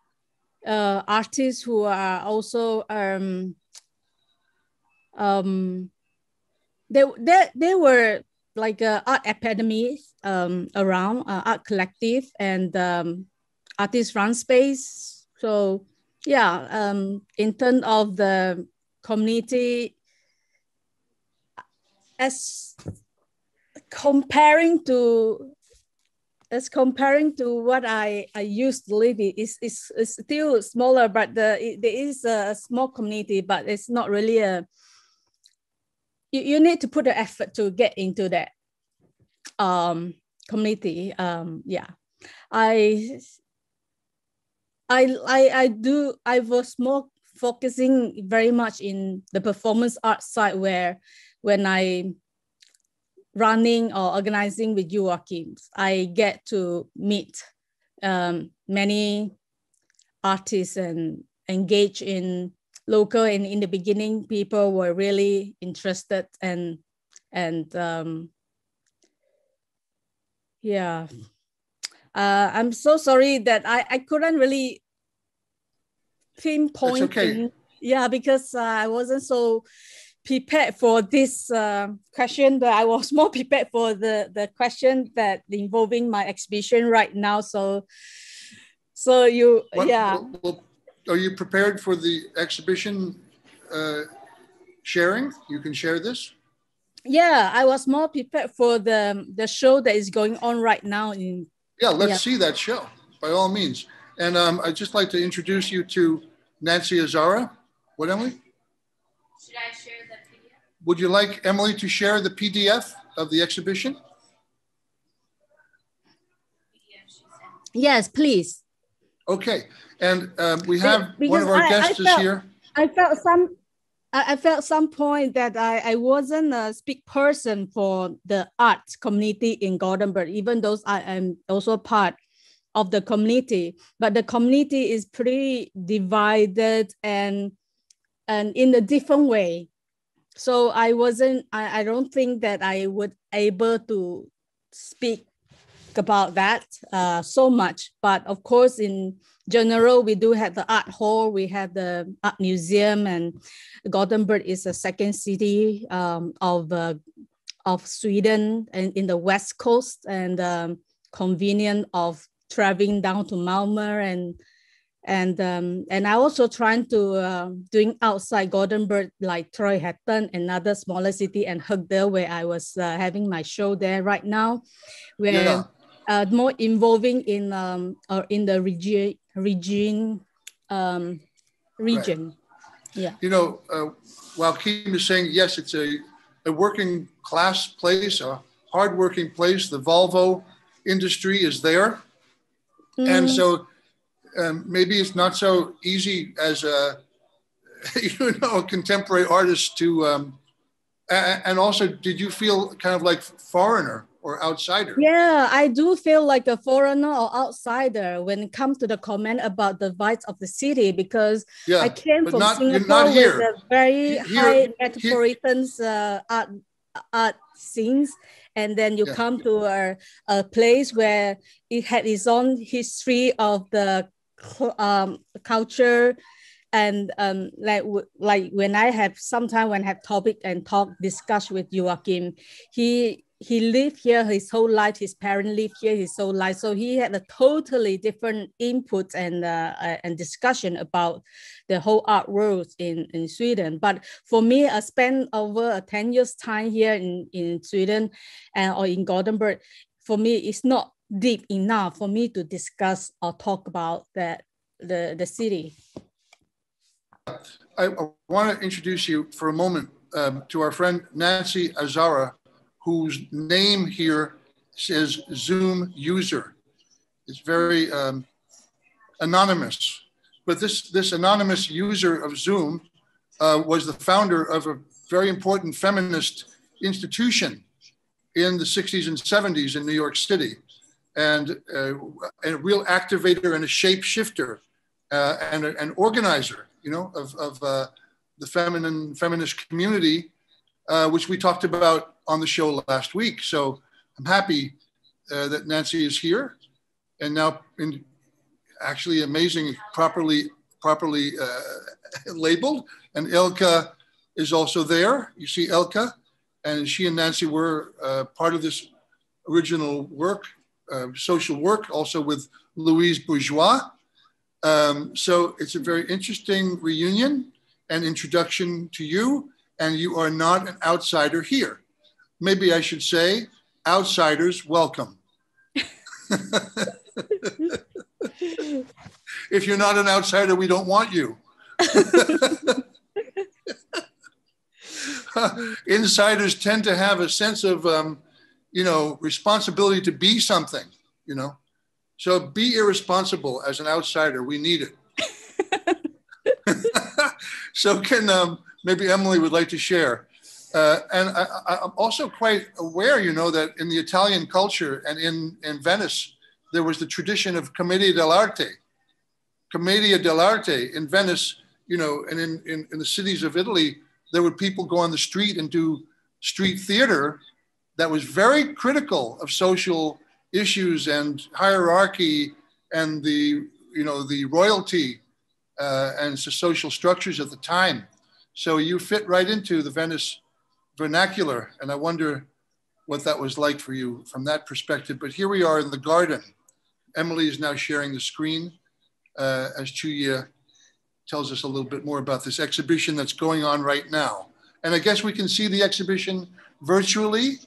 uh, artists who are also um, um, they, they, they were like uh, art academies um, around uh, art collective and um, artist run space so yeah um, in terms of the community as comparing to as comparing to what I, I used to live in, it's, it's, it's still smaller, but the, it, there is a small community, but it's not really a, you, you need to put the effort to get into that um, community. Um, yeah, I, I, I, I do, I was more focusing very much in the performance art side where when I running or organizing with you Joachim, I get to meet um, many artists and engage in local. And in the beginning, people were really interested and and um, yeah, Uh, I'm so sorry that I, I couldn't really pinpoint. okay. yeah, because uh, I wasn't so prepared for this uh, question, but I was (laughs) more prepared for the, the question that involving my exhibition right now. So, so you, What- yeah. well, well, are you prepared for the exhibition uh, sharing? You can share this? Yeah, I was more prepared for the the show that is going on right now in Yeah, let's Yeah. see that show by all means. And um, I'd just like to introduce you to Nancy Azara. What, Emily? Should I share the PDF? Would you like Emily to share the PDF of the exhibition? PDF she sent. yes, please. Okay. And um, we have Be- one of because our I- I guests is here. I felt some I, I felt some point that I, I wasn't a speak person for the art community in Gothenburg, even though I am also part of the community. But the community is pretty divided and and in a different way. So I wasn't I, I don't think that I would able to speak about that uh, so much. But of course, in general, we do have the art hall, we have the art museum, and Gothenburg is the second city um, of uh, of Sweden and in the west coast, and um, convenient of traveling down to Malmö and and um, and I also trying to uh, doing outside Gothenburg like Trollhättan, another smaller city, and Högdö, where I was uh, having my show there right now, where Yeah. Uh, more involving in um or in the region region um region. Yeah. You know, uh, while Kim is saying, yes, it's a, a working class place, a hardworking place. The Volvo industry is there. And Mm, so um, maybe it's not so easy as a, (laughs) you know, a contemporary artist to, um, and also, did you feel kind of like foreigner or outsider? yeah, I do feel like a foreigner or outsider when it comes to the comment about the vibes of the city because Yeah, I came from not- Singapore with a very Here- high metropolitan uh, art art scenes, and then you Yeah. come to a, a place where it had its own history of the um, culture, and um, like like when I have sometime when I have topic and talk discuss with Joachim, he he lived here his whole life. His parents lived here his whole life, so he had a totally different input and uh, uh, and discussion about the whole art world in, in Sweden. But for me, I spent over a 10 years time here in, in Sweden and or in Gothenburg. For me, it's not deep enough for me to discuss or talk about that the, the city. I, I want to introduce you for a moment um, to our friend Nancy Azara, whose name here says Zoom user. It's very um, anonymous, but this, this anonymous user of Zoom uh, was the founder of a very important feminist institution in the 60s and 70s in New York City, and uh, a real activator and a shapeshifter uh, and an organizer, you know, of, of uh, the feminine feminist community, uh, which we talked about on the show last week. So I'm happy uh, that Nancy is here, and now in actually amazing, properly properly uh, (laughs) labeled, and Elka is also there. You see Elka, and she and Nancy were uh, part of this original work, uh, social work, also with Louise Bourgeois. Um, so it's a very interesting reunion and introduction to you, and you are not an outsider here. Maybe I should say, outsiders, welcome. if you're not an outsider, we don't want you. (laughs) Insiders tend to have a sense of, um, you know, responsibility to be something, you know. So be irresponsible as an outsider. We need it. (laughs) (laughs) so can um, maybe Emily would like to share. Uh, and I, I'm also quite aware, you know, that in the Italian culture and in, in Venice, there was the tradition of commedia dell'arte. Commedia dell'arte in Venice, you know, and in, in, in the cities of Italy, there would people go on the street and do street theater that was very critical of social issues and hierarchy and the you know the royalty uh, and the social structures of the time. So you fit right into the Venice vernacular, and I wonder what that was like for you from that perspective. But here we are in the garden. Emily is now sharing the screen uh, as Chuyia tells us a little bit more about this exhibition that's going on right now. And I guess we can see the exhibition virtually.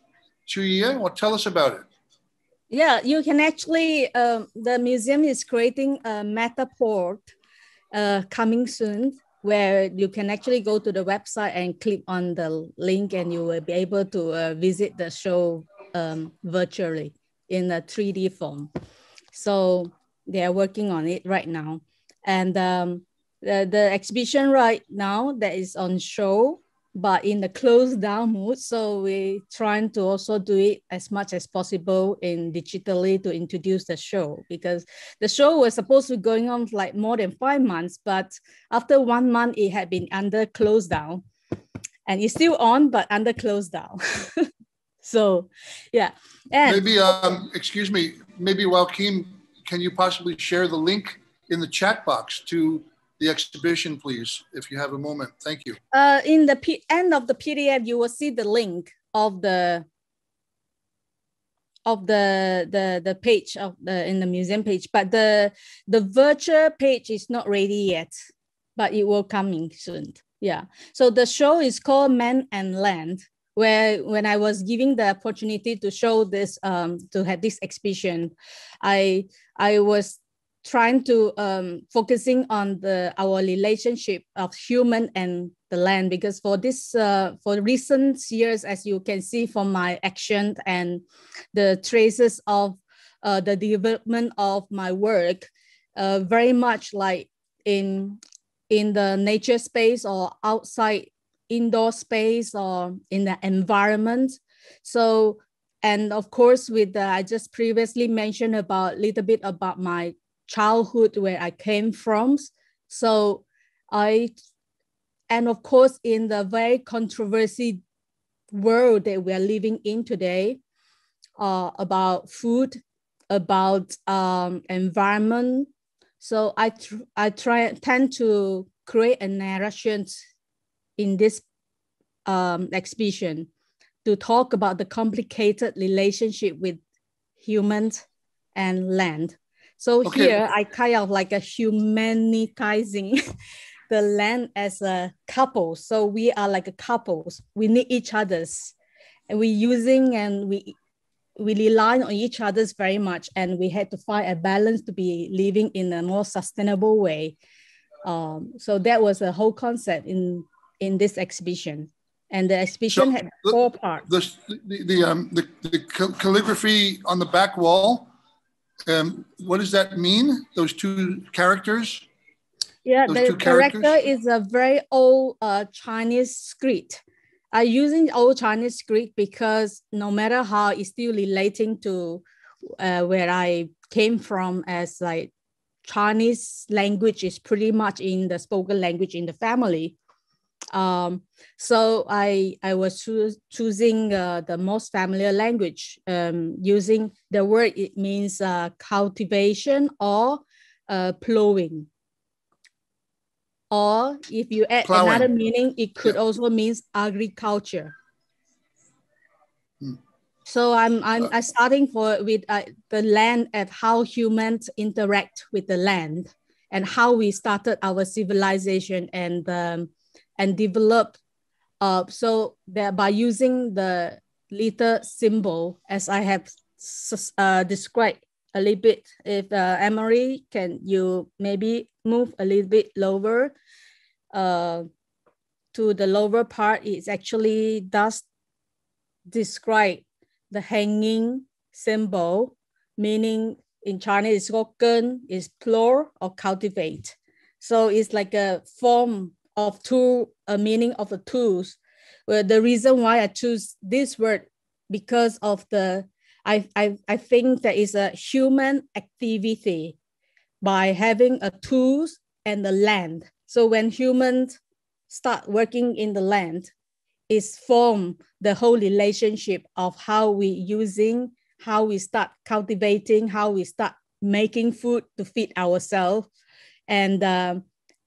Chuyia, well, tell us about it. Yeah, you can actually, um, the museum is creating a Matterport uh, coming soon where you can actually go to the website and click on the link and you will be able to uh, visit the show um, virtually in a 3D form. So they are working on it right now. And um, the, the exhibition right now that is on show but in the closed down mode. So we're trying to also do it as much as possible in digitally to introduce the show because the show was supposed to be going on for like more than five months, but after one month it had been under closed down and it's still on, but under closed down. (laughs) so yeah. And maybe, um, excuse me, maybe Joachim, can you possibly share the link in the chat box to the exhibition, please, if you have a moment. Thank you. Uh, in the P end of the PDF, you will see the link of the of the the the page of the in the museum page, but the the virtual page is not ready yet, but it will coming soon. Yeah. So the show is called Man and Land. Where when I was giving the opportunity to show this um to have this exhibition, I I was trying to um, focusing on the our relationship of human and the land. Because for this uh, for recent years as you can see from my action and the traces of uh, the development of my work uh, very much like in in the nature space or outside indoor space or in the environment. So and of course with the, i just previously mentioned about little bit about my childhood where I came from. So I, and of course, in the very controversy world that we are living in today, uh, about food, about um, environment. So I, tr- I try tend to create a narration in this um, exhibition to talk about the complicated relationship with humans and land. So okay. here I kind of like a humanitizing (laughs) the land as a couple. So we are like a couples. We need each other's, and we using and we we rely on each other's very much, and we had to find a balance to be living in a more sustainable way. Um, so that was the whole concept in in this exhibition, and the exhibition so had four parts. The the the, um, the, the calligraphy on the back wall um, what does that mean? Those two characters? Yeah, Those the character is a very old uh, Chinese script. I using old Chinese script because no matter how it's still relating to uh, where I came from as like Chinese language is pretty much in the spoken language in the family. Um, so I, I was choo choosing uh, the most familiar language um, using the word, it means uh, cultivation or uh, plowing. Or if you add Plowing. another meaning, it could yeah. also means agriculture. Hmm. So I'm I'm, uh, I'm starting for with uh, the land and how humans interact with the land and how we started our civilization and um, and develop. Uh, so that by using the little symbol, as I have uh, described a little bit, if uh, Emery, can you maybe move a little bit lower uh, to the lower part, it actually does describe the hanging symbol, meaning in Chinese, it's gen, is plural or cultivate. So it's like a form of two a meaning of the tools. Well, the reason why I choose this word because of the I, I, I think that is a human activity by having a tools and the land. So when humans start working in the land, is form the whole relationship of how we using how we start cultivating, how we start making food to feed ourselves, and uh,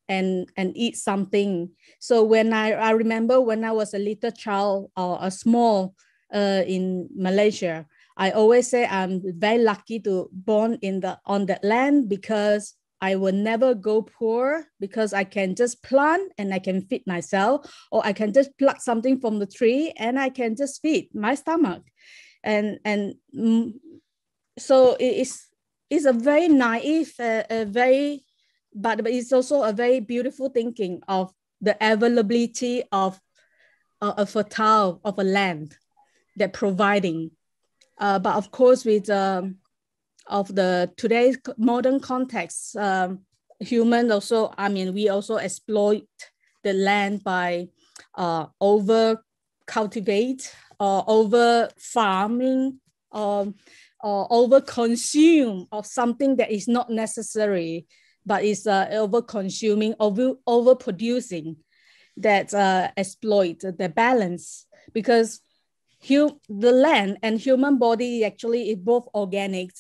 and and eat something. So when I I remember when I was a little child or a small uh, in Malaysia, I always say I'm very lucky to born in the on that land because I will never go poor because I can just plant and I can feed myself, or I can just pluck something from the tree and I can just feed my stomach. And and mm, so it is it's a very naive, uh, a very, but, it's also a very beautiful thinking of the availability of a fertile of a land that providing. Uh, but of course, with um, of the today's modern context, um, human also, I mean, we also exploit the land by uh, over cultivate or over farming um, or over consume of something that is not necessary, but it's uh, over consuming, over, over producing that uh, exploit the balance because hu- the land and human body actually is both organic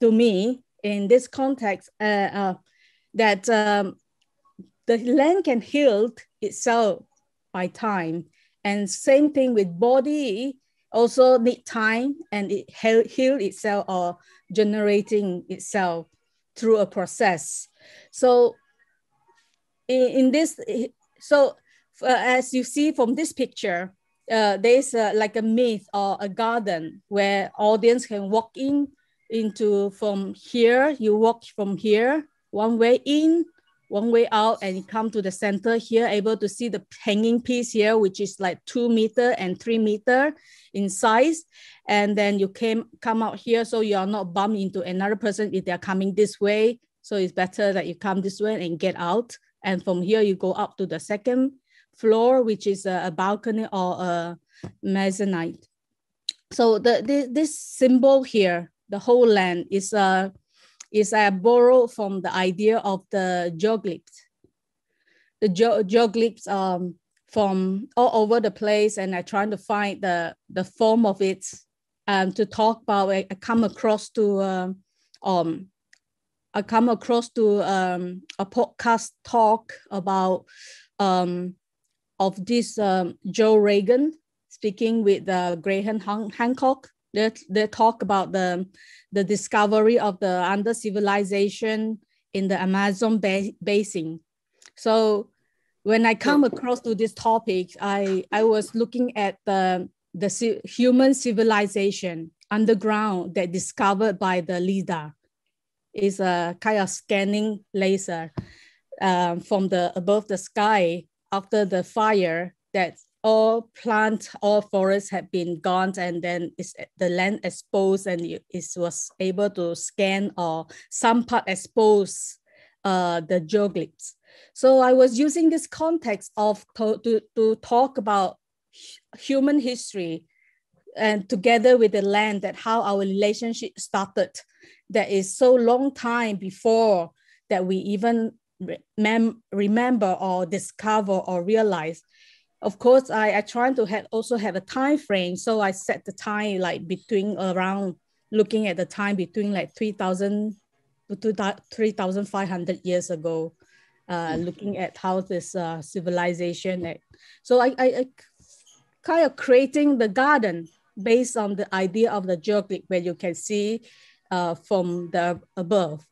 to me in this context uh, uh, that um, the land can heal itself by time. And same thing with body also need time and it heal itself or generating itself through a process so in, in this so uh, as you see from this picture uh, there's a, like a myth or a garden where audience can walk in into from here, you walk from here, one way in, one way out, and you come to the center here, able to see the hanging piece here, which is like two meter and three meter in size. And then you came come out here, so you are not bumped into another person if they're coming this way. So it's better that you come this way and get out. And from here, you go up to the second floor, which is a, balcony or a mezzanine. So the, the this symbol here the whole land is a is a borrowed from the idea of the geoglyphs. The ge geoglyphs um, from all over the place, and I trying to find the the form of it um, to talk about. I, I come across to um, um I come across to um, a podcast talk about um, of this um, Joe Rogan speaking with uh, Graham Han Hancock they, they talk about the, the discovery of the under civilization in the Amazon ba basin. So when I come across to this topic, I, I was looking at the, the human civilization underground that discovered by the LIDAR. Is a kind of scanning laser um, from the above the sky after the fire that all plant, all forests had been gone and then the land exposed and it, it was able to scan or some part expose uh, the geoglyphs. So I was using this context of to, to, to talk about human history and together with the land that how our relationship started that is so long time before that we even rem remember or discover or realize of course, I, I try to have also have a time frame. So I set the time like between around looking at the time between like 3000 to 3500 years ago, uh, mm. looking at how this uh, civilization. So I, I, I kind of creating the garden based on the idea of the geoglyph where you can see uh, from the above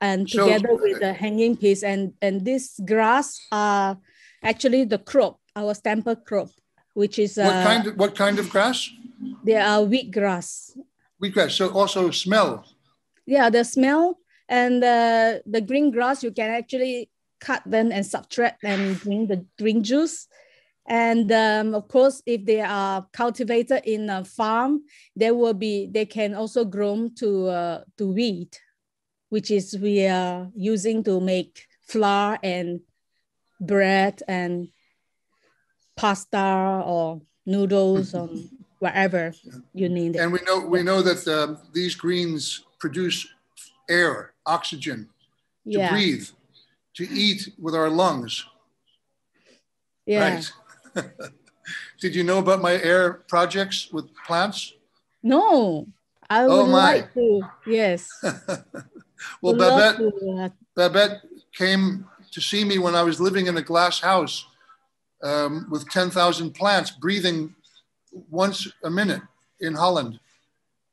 and together so, with the hanging piece and and this grass are actually the crop our stamper crop, which is what uh, kind of what kind of grass? They are wheat grass wheat grass So also smell. Yeah, the smell and uh, the green grass you can actually cut them and subtract and drink the green juice. And um, of course, if they are cultivated in a farm, they will be they can also grow to uh, to wheat, which is we are using to make flour and bread and pasta or noodles or whatever you need. And we know we know that uh, these greens produce air, oxygen to yeah. breathe, to eat with our lungs. Yeah. Right. Did you know about my air projects with plants? No, I would oh like to. Yes. (laughs) well, Babette, to, uh, Babette came to see me when I was living in a glass house um, with 10,000 plants, breathing once a minute in Holland.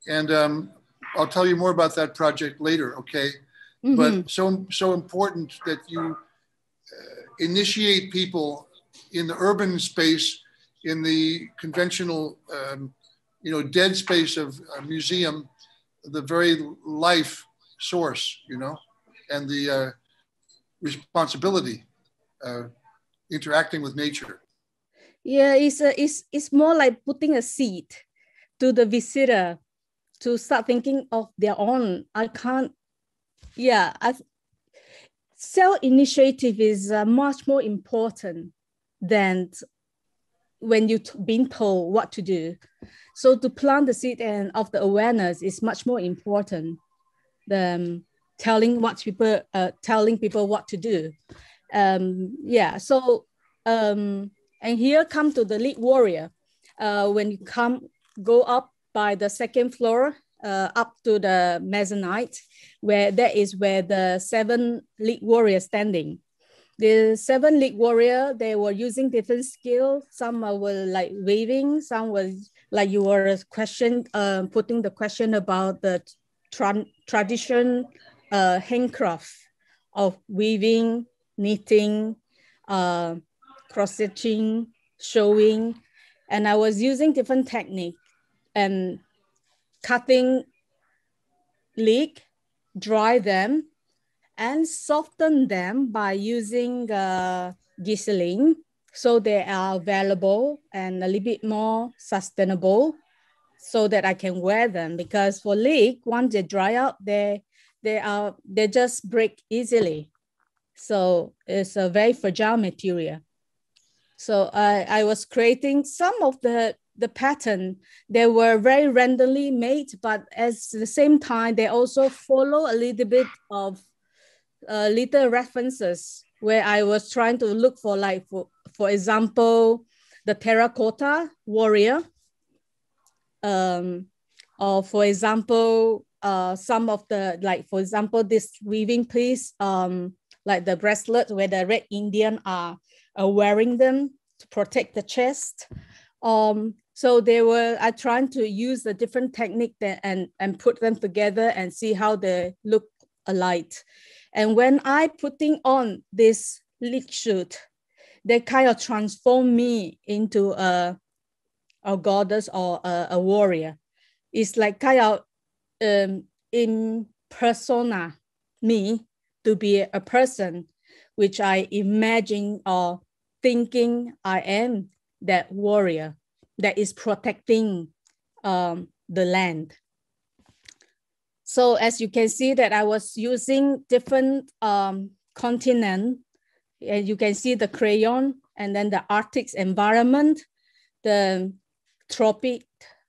And um, I'll tell you more about that project later, okay? Mm-hmm. But so, so important that you uh, initiate people in the urban space, in the conventional, um, you know, dead space of a museum, the very life source, you know, and the uh, responsibility, uh, interacting with nature. Yeah, it's, a, it's, it's more like putting a seed to the visitor to start thinking of their own. I can't, yeah, I, self-initiative is uh, much more important than when you've been told what to do. So to plant the seed and of the awareness is much more important than telling what people, uh, telling people what to do. Um, yeah, so, um, and here come to the Leek Warrior. Uh, when you come, go up by the second floor, uh, up to the mezzanine, where that is where the seven Leek Warriors standing. The seven Leek Warrior, they were using different skills. Some were like waving, some was like you were question, uh, putting the question about the tra tradition uh, handcraft of weaving, knitting, uh, cross stitching, sewing, and I was using different technique and cutting leek, dry them, and soften them by using uh, glycerin so they are available and a little bit more sustainable so that I can wear them because for leek, once they dry out, they, they, are, they just break easily. So it's a very fragile material. So I, I was creating some of the the pattern they were very randomly made but at the same time they also follow a little bit of uh, little references where i was trying to look for like for, for example the terracotta warrior um, or for example uh, some of the like for example this weaving piece um, like the bracelet where the red indian are, are wearing them to protect the chest um, so they were I trying to use a different technique that, and and put them together and see how they look alike. And when I putting on this leek shoot, they kind of transform me into a a goddess or a, a warrior. It's like kind of um, in persona me to be a person which I imagine or thinking I am that warrior that is protecting um, the land. So as you can see that I was using different um, continent, and you can see the crayon and then the Arctic environment, the tropic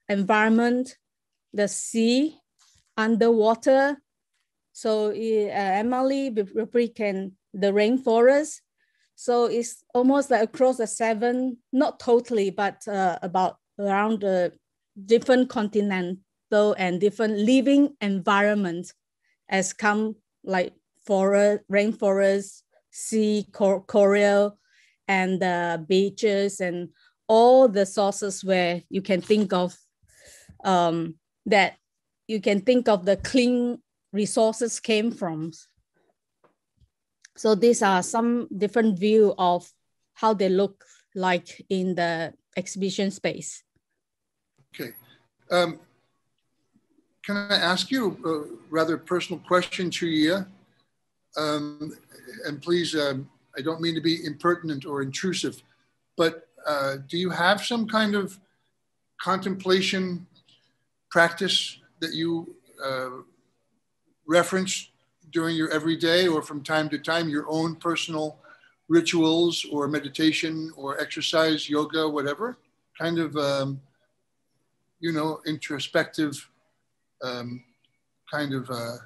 environment, the sea, underwater. So uh, Emily represent the rainforest, so it's almost like across the seven, not totally, but uh, about around the different continental and different living environments as come like forest, rainforest, sea, cor coral, and uh, beaches and all the sources where you can think of um, that you can think of the clean resources came from. So these are some different view of how they look like in the exhibition space. Okay. Um, can I ask you a rather personal question, Chuyia? Um, and please, um, I don't mean to be impertinent or intrusive, but uh, do you have some kind of contemplation practice that you uh, reference during your everyday or from time to time your own personal rituals or meditation or exercise, yoga, whatever, kind of, um, you know, introspective um, kind of. Uh...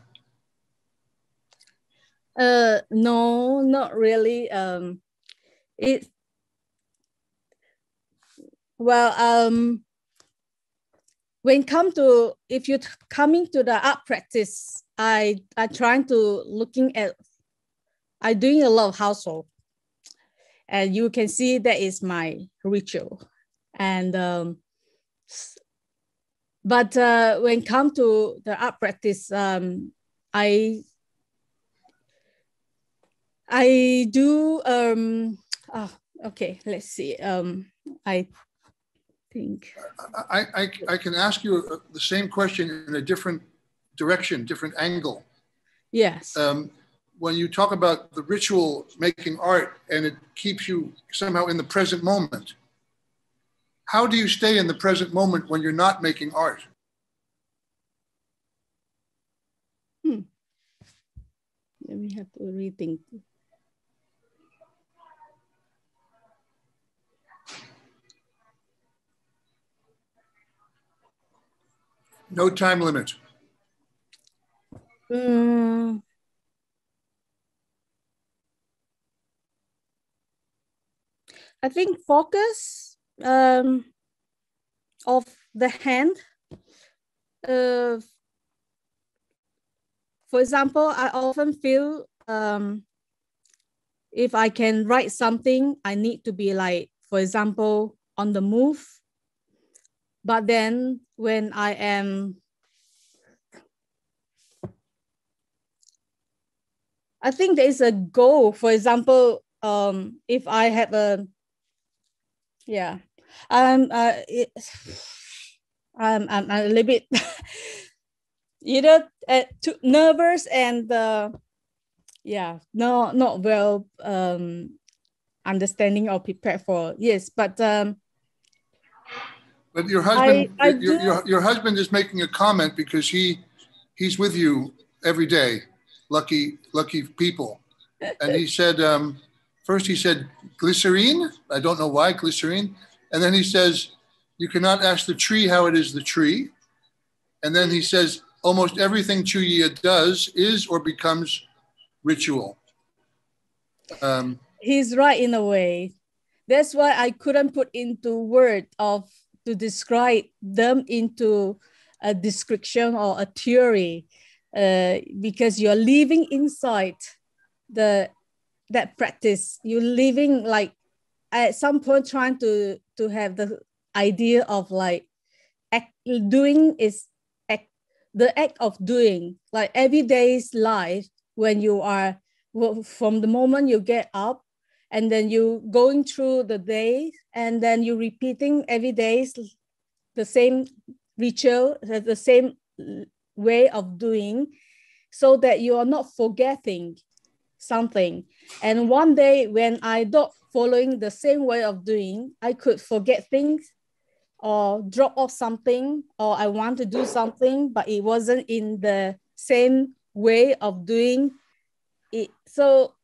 Uh, no, not really. Um, it, well, um, when come to if you coming to the art practice, I I trying to looking at I doing a lot of household, and you can see that is my ritual, and um, but uh, when come to the art practice, um, I I do um oh, okay, let's see. Um I think I, I, I can ask you the same question in a different direction, different angle. Yes. Um, when you talk about the ritual making art and it keeps you somehow in the present moment, how do you stay in the present moment when you're not making art? Hmm. Let me have to rethink. No time limit. Mm. I think focus um, of the hand. Uh, for example, I often feel um, if I can write something, I need to be like, for example, on the move. But then when I am I think there is a goal. For example, um, if I have a, yeah, I'm, uh, it, I'm, I'm a little bit (laughs) you know uh, too nervous and, uh, yeah, no, not well um, understanding or prepared for. Yes, but um, but your husband, I, I your, your, your husband is making a comment because he he's with you every day lucky lucky people. And he said, um, first he said glycerine. I don't know why glycerine. And then he says, you cannot ask the tree how it is the tree. And then he says, almost everything Chuyia does is or becomes ritual. Um, He's right in a way. That's why I couldn't put into word of to describe them into a description or a theory uh, because you're living inside the that practice. You're living like at some point trying to to have the idea of like act, doing is act, the act of doing like everyday's life when you are from the moment you get up and then you going through the day and then you repeating every day the same ritual the same way of doing so that you are not forgetting something. And one day when I not following the same way of doing, I could forget things or drop off something or I want to do something, but it wasn't in the same way of doing it. So,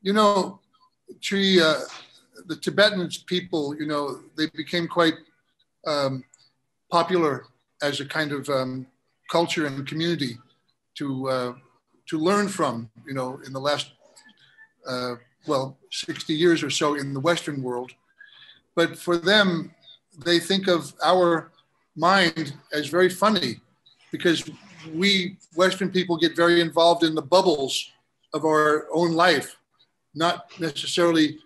you know, Tree, uh, the Tibetan people, you know, they became quite um, popular as a kind of um, culture and community to uh, to learn from. You know, in the last uh, well 60 years or so in the Western world, but for them, they think of our mind as very funny because we Western people get very involved in the bubbles of our own life, not necessarily,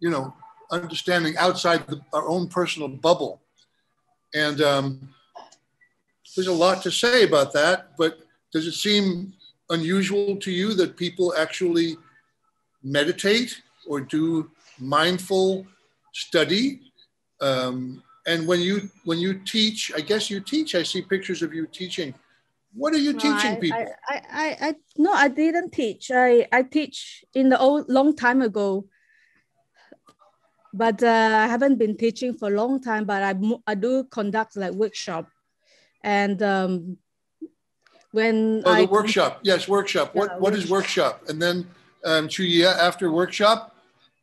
you know, understanding outside the, our own personal bubble. And um, there's a lot to say about that, but does it seem unusual to you that people actually meditate or do mindful study? Um, and when you when you teach, I guess you teach. I see pictures of you teaching. What are you no, teaching I, people? I, I, I, no, I didn't teach. I, I teach in the old long time ago but uh, I haven't been teaching for a long time. But I, I do conduct like workshop and um, when oh, the I, workshop, yes, workshop. Yeah, what what workshop. is workshop? And then um, Chuyia, after workshop,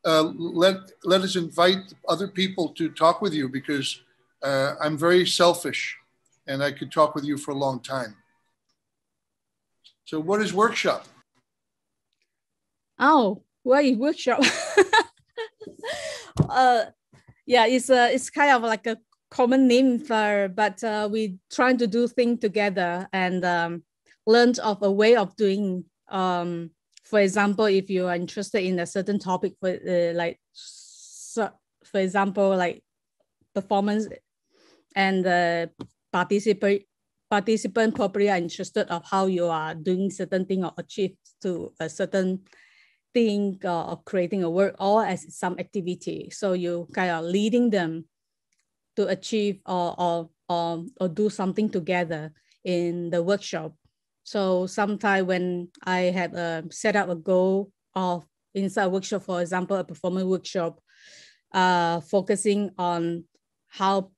uh, let let us invite other people to talk with you because uh, I'm very selfish, and I could talk with you for a long time. So, what is workshop? Oh, what is workshop? (laughs) uh, yeah, it's a it's kind of like a common name for, but uh, we trying to do things together and um, learn of a way of doing. Um, for example, if you are interested in a certain topic, for uh, like, for example, like performance and participate participant probably are interested of how you are doing certain thing or achieve to a certain thing uh, or creating a work or as some activity. So you kind of leading them to achieve or, or, or, or do something together in the workshop. So sometimes when I have uh, set up a goal of inside a workshop, for example, a performance workshop, uh, focusing on how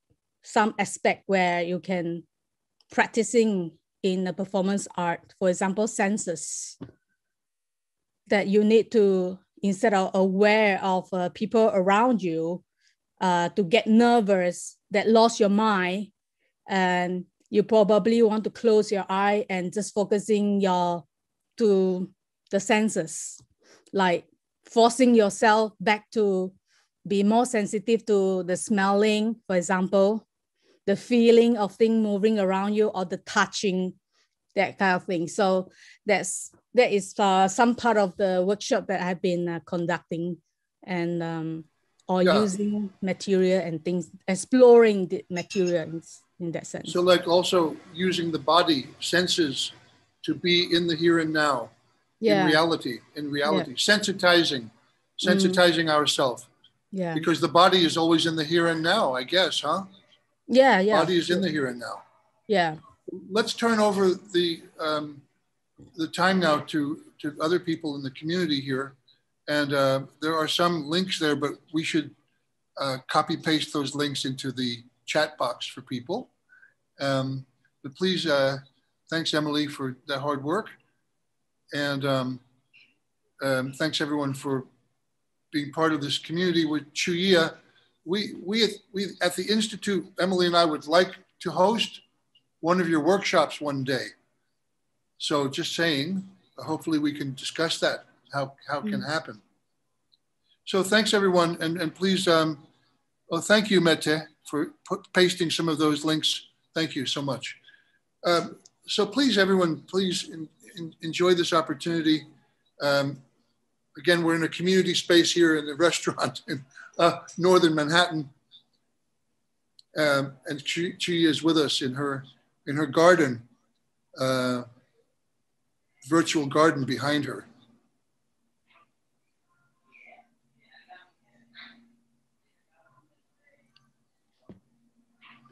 some aspect where you can practicing in the performance art, for example, senses that you need to, instead of aware of uh, people around you, uh, to get nervous, that lost your mind, and you probably want to close your eye and just focusing your to the senses, like forcing yourself back to be more sensitive to the smelling, for example, the feeling of things moving around you or the touching, that kind of thing. So that's that is uh, some part of the workshop that I've been uh, conducting and um, or yeah. using material and things, exploring the materials in that sense. So like also using the body senses to be in the here and now, yeah. in reality, in reality, yeah. sensitizing, sensitizing mm. ourselves. Yeah. Because the body is always in the here and now, I guess, huh? Yeah, yeah. Body is in the here and now. Yeah. Let's turn over the um, the time now to to other people in the community here, and uh, there are some links there, but we should uh, copy paste those links into the chat box for people. Um, but please, uh, thanks Emily for that hard work, and um, um, thanks everyone for being part of this community with Chuyia we, we, we at the Institute, Emily and I would like to host one of your workshops one day. So just saying, hopefully we can discuss that, how, how it can mm. happen. So thanks everyone. And, and please, um, oh, thank you, Mette, for put, pasting some of those links. Thank you so much. Um, so please, everyone, please in, in, enjoy this opportunity. Um, again, we're in a community space here in the (laughs) restaurant in uh, northern Manhattan. Um, and she, she is with us in her, in her garden, uh, virtual garden behind her.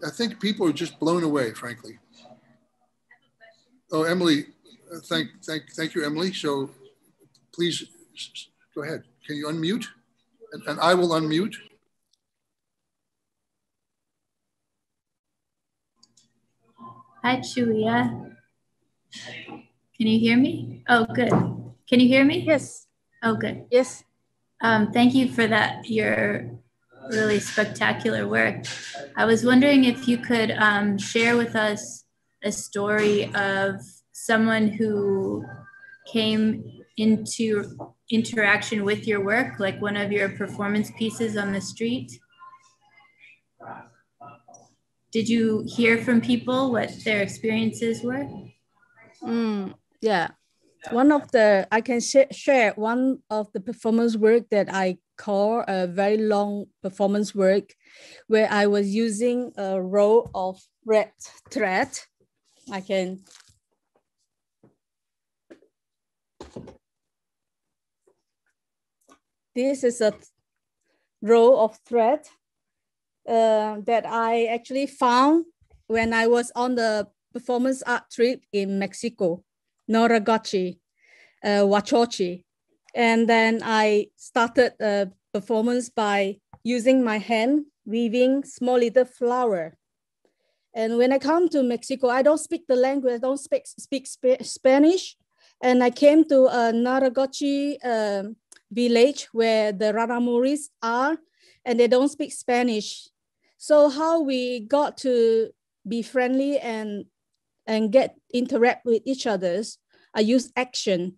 I think people are just blown away, frankly. Oh, Emily, uh, thank, thank, thank you, Emily. So please go ahead. Can you unmute? And, and I will unmute. Hi, Chuyia. Can you hear me? Oh, good. Can you hear me? Yes. Oh, good. Yes. Um, thank you for that, your really spectacular work. I was wondering if you could um, share with us a story of someone who came into interaction with your work, like one of your performance pieces on the street? Did you hear from people what their experiences were? Mm, yeah. One of the, I can sh share one of the performance work that I call a very long performance work where I was using a row of red thread. I can This is a row of thread uh, that I actually found when I was on the performance art trip in Mexico, Norogachi, uh, Guachochi. And then I started a performance by using my hand, weaving small little flower. And when I come to Mexico, I don't speak the language, I don't speak, speak Sp Spanish. And I came to a Norogachi um, village where the Raramuris are, and they don't speak Spanish. So how we got to be friendly and and get interact with each others, I use action.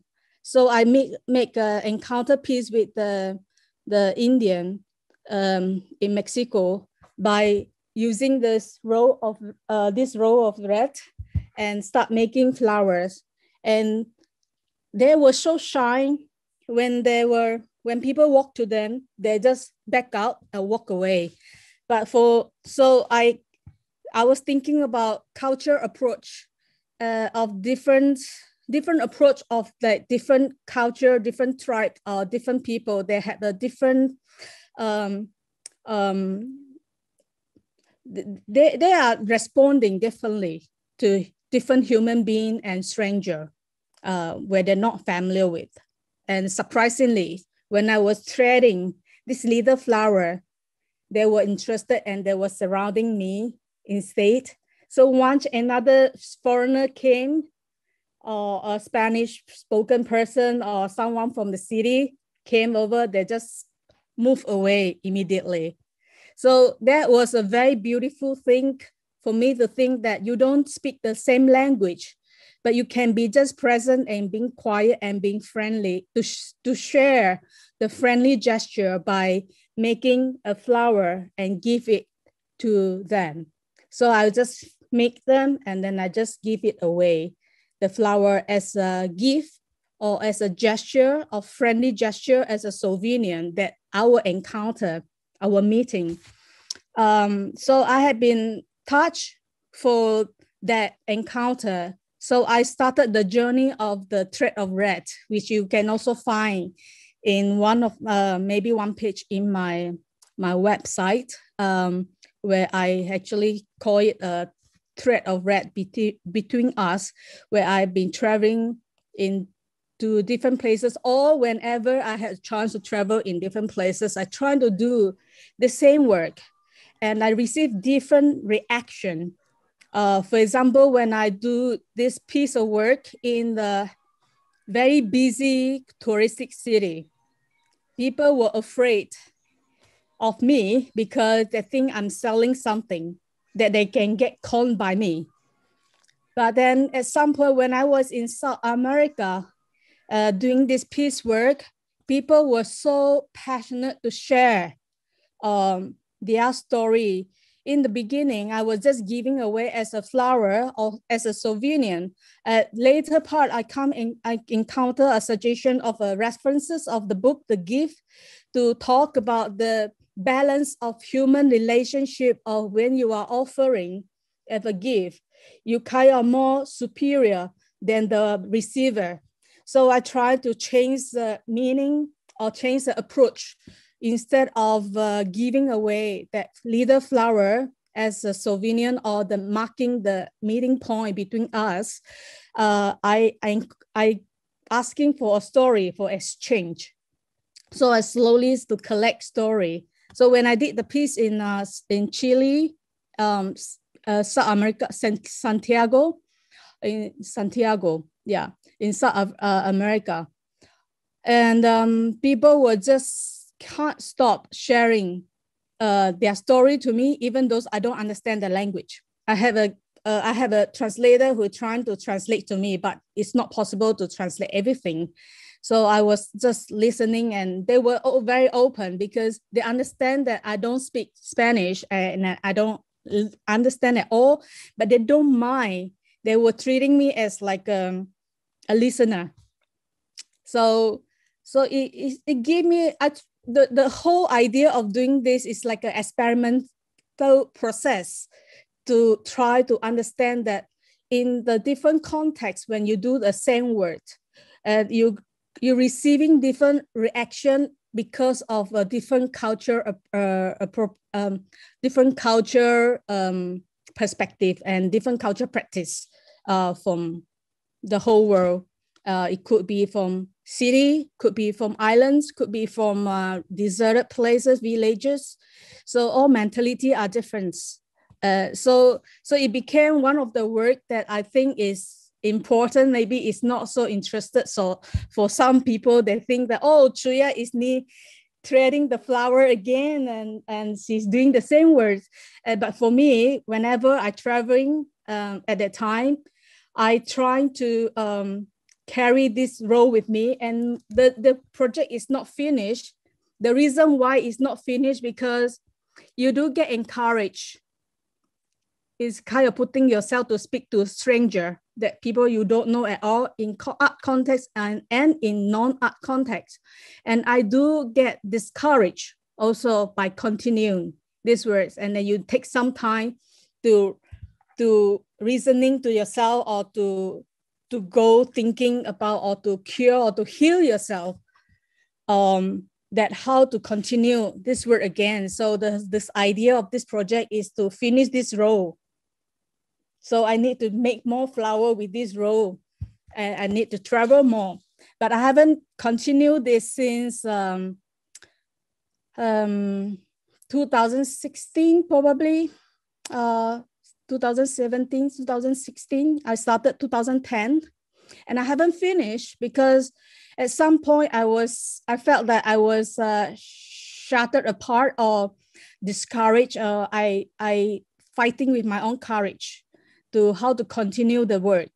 So I make make an encounter piece with the the Indian um, in Mexico by using this row of uh, this row of red and start making flowers. And they were so shy when they were when people walk to them, they just back out and walk away. But for so I I was thinking about culture approach uh, of different different approach of like different culture, different tribe, uh, different people. They had a different um, um, they, they are responding differently to different human being and stranger uh, where they're not familiar with. And surprisingly, when I was trading this little flower, they were interested and they were surrounding me instead. So once another foreigner came, or a Spanish spoken person or someone from the city came over, they just moved away immediately. So that was a very beautiful thing for me to think that you don't speak the same language, but you can be just present and being quiet and being friendly to, sh- to share the friendly gesture by making a flower and give it to them. So I'll just make them and then I just give it away, the flower as a gift or as a gesture of friendly gesture as a souvenir that our encounter our meeting. Um, so I had been touched for that encounter. So I started the journey of the thread of red, which you can also find in one of uh, maybe one page in my my website, um, where I actually call it a thread of red between between us, where I've been traveling in to different places or whenever I had a chance to travel in different places, I try to do the same work and I receive different reaction. Uh, for example, when I do this piece of work in the very busy touristic city, people were afraid of me because they think I'm selling something that they can get conned by me. But then at some point when I was in South America, uh, doing this piece work, people were so passionate to share um, their story. In the beginning, I was just giving away as a flower or as a souvenir. At later part, I come in, I encounter a suggestion of uh, references of the book, The Gift, to talk about the balance of human relationship of when you are offering as a gift. You kind of more superior than the receiver so I try to change the meaning or change the approach instead of uh, giving away that little flower as a souvenir or the marking the meeting point between us. Uh, I, I, I asking for a story for exchange. So I slowly to collect story. So when I did the piece in uh, in Chile, um, uh, South America, Santiago, in Santiago, yeah, in South uh, America. And um, people were just can't stop sharing uh, their story to me, even though I don't understand the language. I have a uh, I have a translator who is trying to translate to me, but it's not possible to translate everything. So I was just listening, and they were all very open because they understand that I don't speak Spanish and I don't understand at all, but they don't mind. They were treating me as like um, a listener. So so it, it, it gave me the, the whole idea of doing this is like an experimental process to try to understand that in the different contexts when you do the same word and uh, you you're receiving different reaction because of a different culture uh, uh, um, different culture um, perspective and different culture practice uh, from the whole world. Uh, it could be from city, could be from islands, could be from uh, deserted places, villages. So all mentality are different. Uh, so so it became one of the work that I think is important. Maybe it's not so interested. So for some people, they think that oh, Chuyia is me threading the flower again and and she's doing the same words. Uh, but for me, whenever I traveling um, at that time, I try to um, carry this role with me and the, the project is not finished. The reason why it's not finished because you do get encouraged is kind of putting yourself to speak to a stranger that people you don't know at all in art context and, and in non-art context. And I do get discouraged also by continuing these words. And then you take some time to, to reasoning to yourself or to, to go thinking about or to cure or to heal yourself um, that how to continue this work again. So the, this idea of this project is to finish this row so I need to make more flower with this row and I need to travel more. But I haven't continued this since um, um, 2016, probably uh, 2017, 2016. I started 2010 and I haven't finished because at some point I was, I felt that I was uh, shattered apart or discouraged. Uh, I, I fighting with my own courage to how to continue the work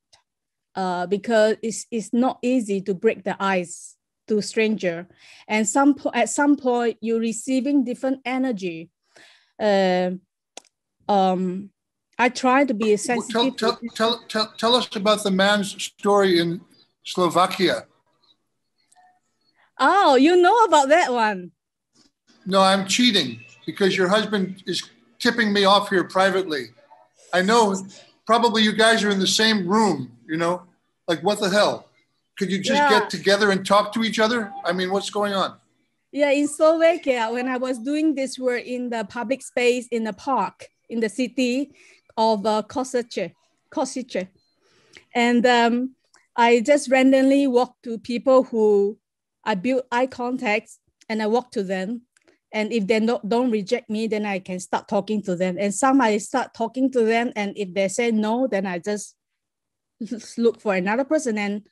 uh, because it's, it's not easy to break the ice to stranger and some at some point you're receiving different energy uh, um, I try to be sensitive. Tell, tell, tell, tell, tell us about the man's story in Slovakia. Oh, you know about that one. No, I'm cheating because your husband is tipping me off here privately. I know probably you guys are in the same room, you know? Like, what the hell? Could you just yeah. get together and talk to each other? I mean, what's going on? Yeah, in Slovakia, when I was doing this work in the public space in the park in the city of uh, Kosice, Kosice. And um, I just randomly walked to people who I built eye contact and I walked to them and if they don't, don't reject me then i can start talking to them. And some i start talking to them and if they say no then i just (laughs) look for another person. And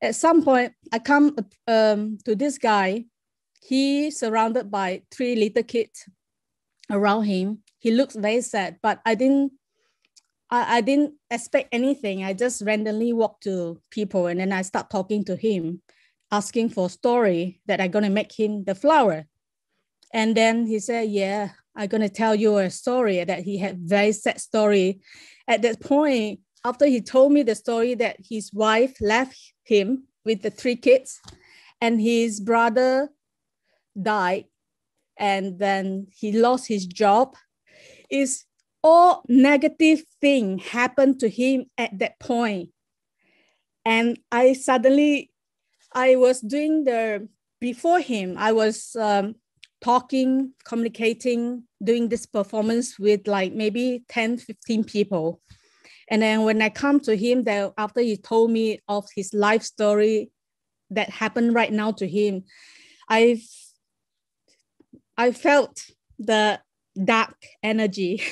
at some point i come um, to this guy. He surrounded by three little kids around him. He looks very sad but i didn't I, I didn't expect anything. I just randomly walked to people and then i start talking to him asking for a story that i'm going to make him the flower and then he said, yeah, I'm going to tell you a story that he had very sad story. At that point, after he told me the story that his wife left him with the three kids and his brother died and then he lost his job is all negative thing happened to him at that point and i suddenly i was doing the before him i was um, talking, communicating, doing this performance with like maybe 10, 15 people. And then when I come to him, that after he told me of his life story that happened right now to him, I I felt the dark energy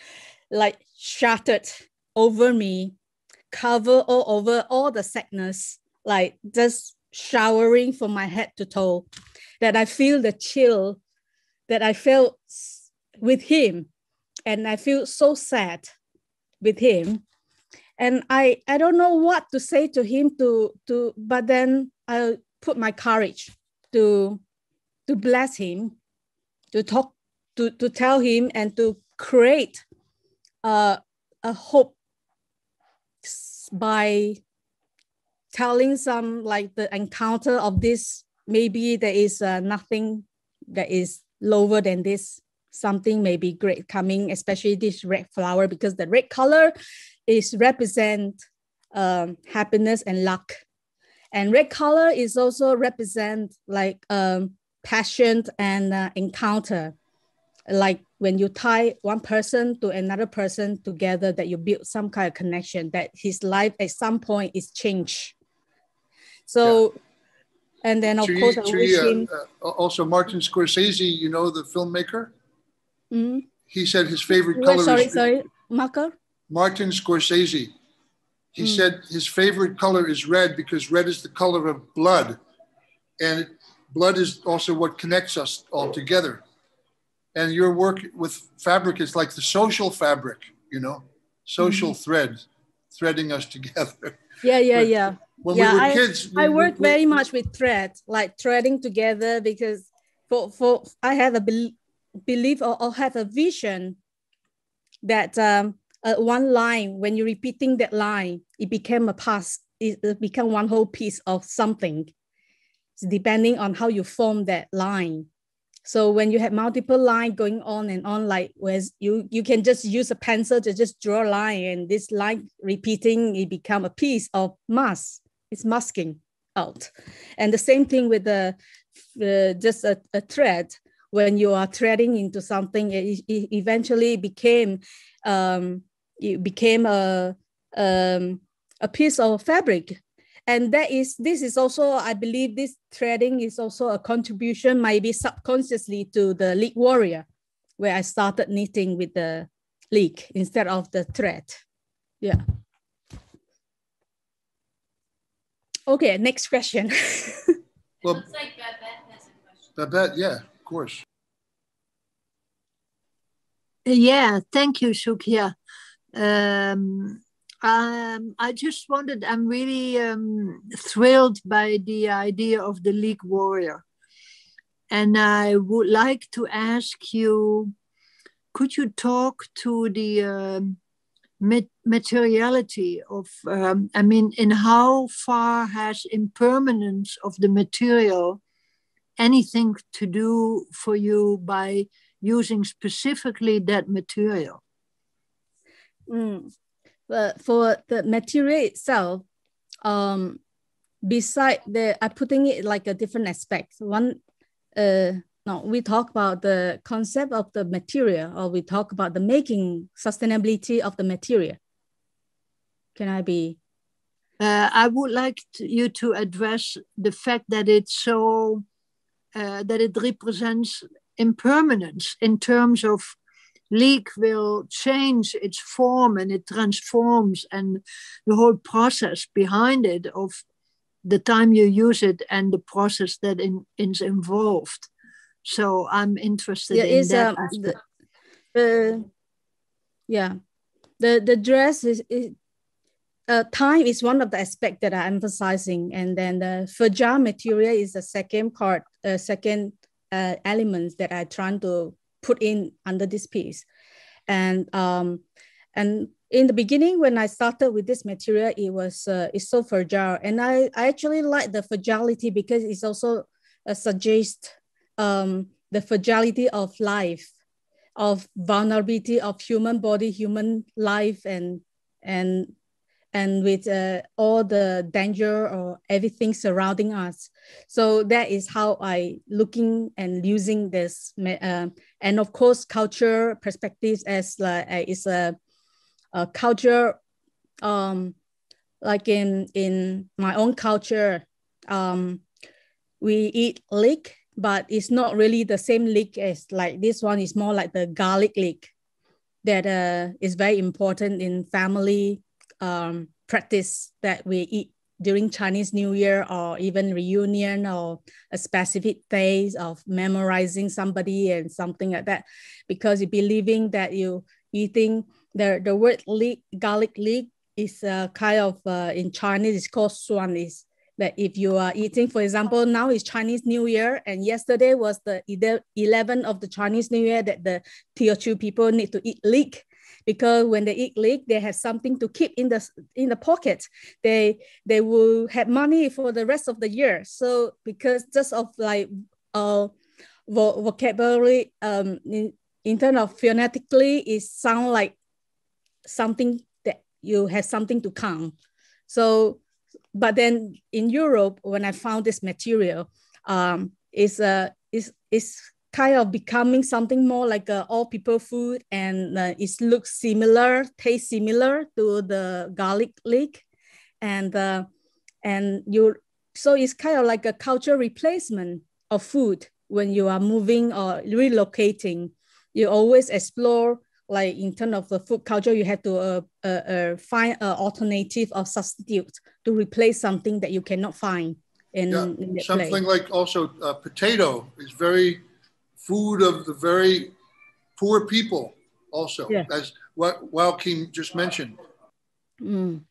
(laughs) like shattered over me, cover all over all the sadness, like just showering from my head to toe that I feel the chill that I felt with him. And I feel so sad with him. And I, I don't know what to say to him to, to but then I put my courage to, to bless him, to talk, to, to tell him and to create uh, a hope by telling some like the encounter of this maybe there is uh, nothing that is lower than this. Something may be great coming especially this red flower because the red color is represent um, happiness and luck. And red color is also represent like um, passion and uh, encounter. Like when you tie one person to another person together that you build some kind of connection that his life at some point is changed. So yeah and then of course, uh. Uh, also, Martin Scorsese, you know the filmmaker. Mm-hmm. He said his favorite Wait, color. Sorry, is, sorry, sorry. Marco. Martin Scorsese. He mm. said his favorite color is red because red is the color of blood, and blood is also what connects us all together. And your work with fabric is like the social fabric, you know, social mm-hmm. thread, threading us together. Yeah, yeah, (laughs) yeah when yeah, we were I, kids, we, I work we, very much with thread, like threading together because for for I have a be- belief or, or have a vision that um, uh, one line, when you're repeating that line, it became a pass, it, it become one whole piece of something, depending on how you form that line. So when you have multiple line going on and on, like whereas you you can just use a pencil to just draw a line, and this line repeating, it become a piece of mask. It's masking out, and the same thing with the uh, just a, a thread. When you are threading into something, it, it eventually became um, it became a um, a piece of fabric. And that is this is also i believe this threading is also a contribution maybe subconsciously to the leek warrior where i started knitting with the leek instead of the thread. Yeah okay next question. (laughs) Well looks like babette has a question. Babette yeah of course. Yeah thank you Chuyia. Um, um, I just wanted, I'm really um, thrilled by the idea of the Leek Warrior. And I would like to ask you could you talk to the um, materiality of, um, I mean, in how far has impermanence of the material anything to do for you by using specifically that material? Mm but for the material itself, um, beside the, I'm putting it like a different aspect. One, uh, no, we talk about the concept of the material, or we talk about the making sustainability of the material. Can I be? Uh, I would like to, you to address the fact that it's so uh, that it represents impermanence in terms of leek will change its form and it transforms and the whole process behind it of the time you use it and the process that in, is involved so i'm interested yeah, in that um, the, the, yeah the the dress is, is uh, time is one of the aspects that I'm emphasizing, and then the fragile material is the second part, uh, second uh, elements that I trying to put in under this piece. And um, and in the beginning, when I started with this material, it was uh, it's so fragile, and I, I actually like the fragility because it's also uh, suggests um, the fragility of life, of vulnerability of human body, human life, and and and with uh, all the danger or everything surrounding us. So that is how I looking and using this, uh, and of course, culture perspectives as uh, is a, a culture, um, like in in my own culture, um, we eat leek, but it's not really the same leek as like this one. Is more like the garlic leek that uh, is very important in family um, practice that we eat during Chinese New Year or even reunion or a specific days of memorizing somebody and something like that, because you believing that you eating the the word leek, garlic leek is a kind of uh, in Chinese it's called suan is that if you are eating, for example, now is Chinese New Year and yesterday was the 11th of the Chinese New Year that the Teochew people need to eat leek because when they eat leek, they have something to keep in the in the pocket. They they will have money for the rest of the year. So because just of like uh vocabulary um in, in terms of phonetically, it sound like something that you have something to count. So but then in Europe, when I found this material, um, is uh, is is kind of becoming something more like a all people food and uh, it looks similar, tastes similar to the garlic leek. And, uh, and you, so it's kind of like a culture replacement of food when you are moving or relocating. You always explore like in terms of the food culture, you have to uh, uh, uh, find an alternative or substitute to replace something that you cannot find in, yeah, in something place. like also uh, potato is very food of the very poor people also, yeah. as what Joachim just mentioned. Mm.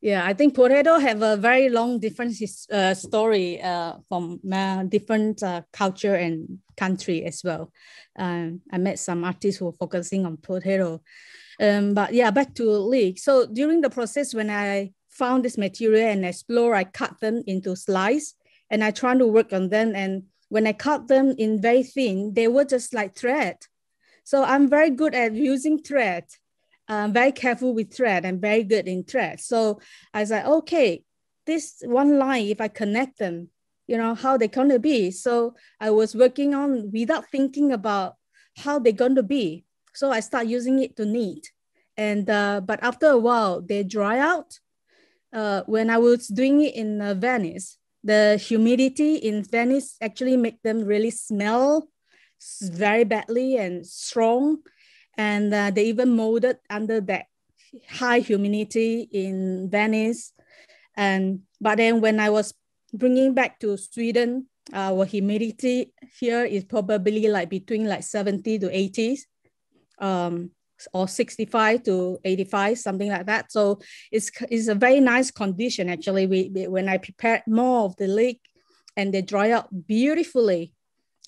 Yeah, I think potato have a very long different uh, story uh, from uh, different uh, culture and country as well. Um, I met some artists who are focusing on potato. Um, but yeah, back to leek. So during the process, when I found this material and explore, I cut them into slice and I try to work on them. And when I cut them in very thin, they were just like thread. So I'm very good at using thread I'm very careful with thread and very good in thread. So I said, okay, this one line, if I connect them, you know, how they're going to be. So I was working on without thinking about how they're going to be. So I start using it to knit. And, uh, but after a while, they dry out. Uh, when I was doing it in uh, Venice, the humidity in Venice actually make them really smell very badly and strong and uh, they even molded under that high humidity in Venice. And but then when I was bringing back to Sweden, our humidity here is probably like between like 70 to 80s, um, or 65 to 85, something like that. So it's, it's a very nice condition actually. We, we when I prepared more of the leek, and they dry out beautifully,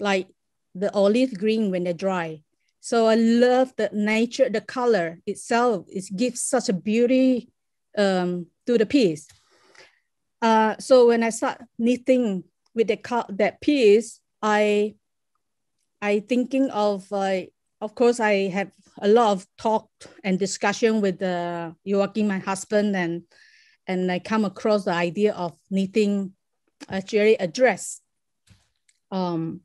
like the olive green when they dry. So I love the nature, the color itself. It gives such a beauty um, to the piece. Uh, so when I start knitting with the that piece, I I thinking of uh, of course I have a lot of talk and discussion with uh, Joachim, my husband, and and I come across the idea of knitting actually a dress. Um,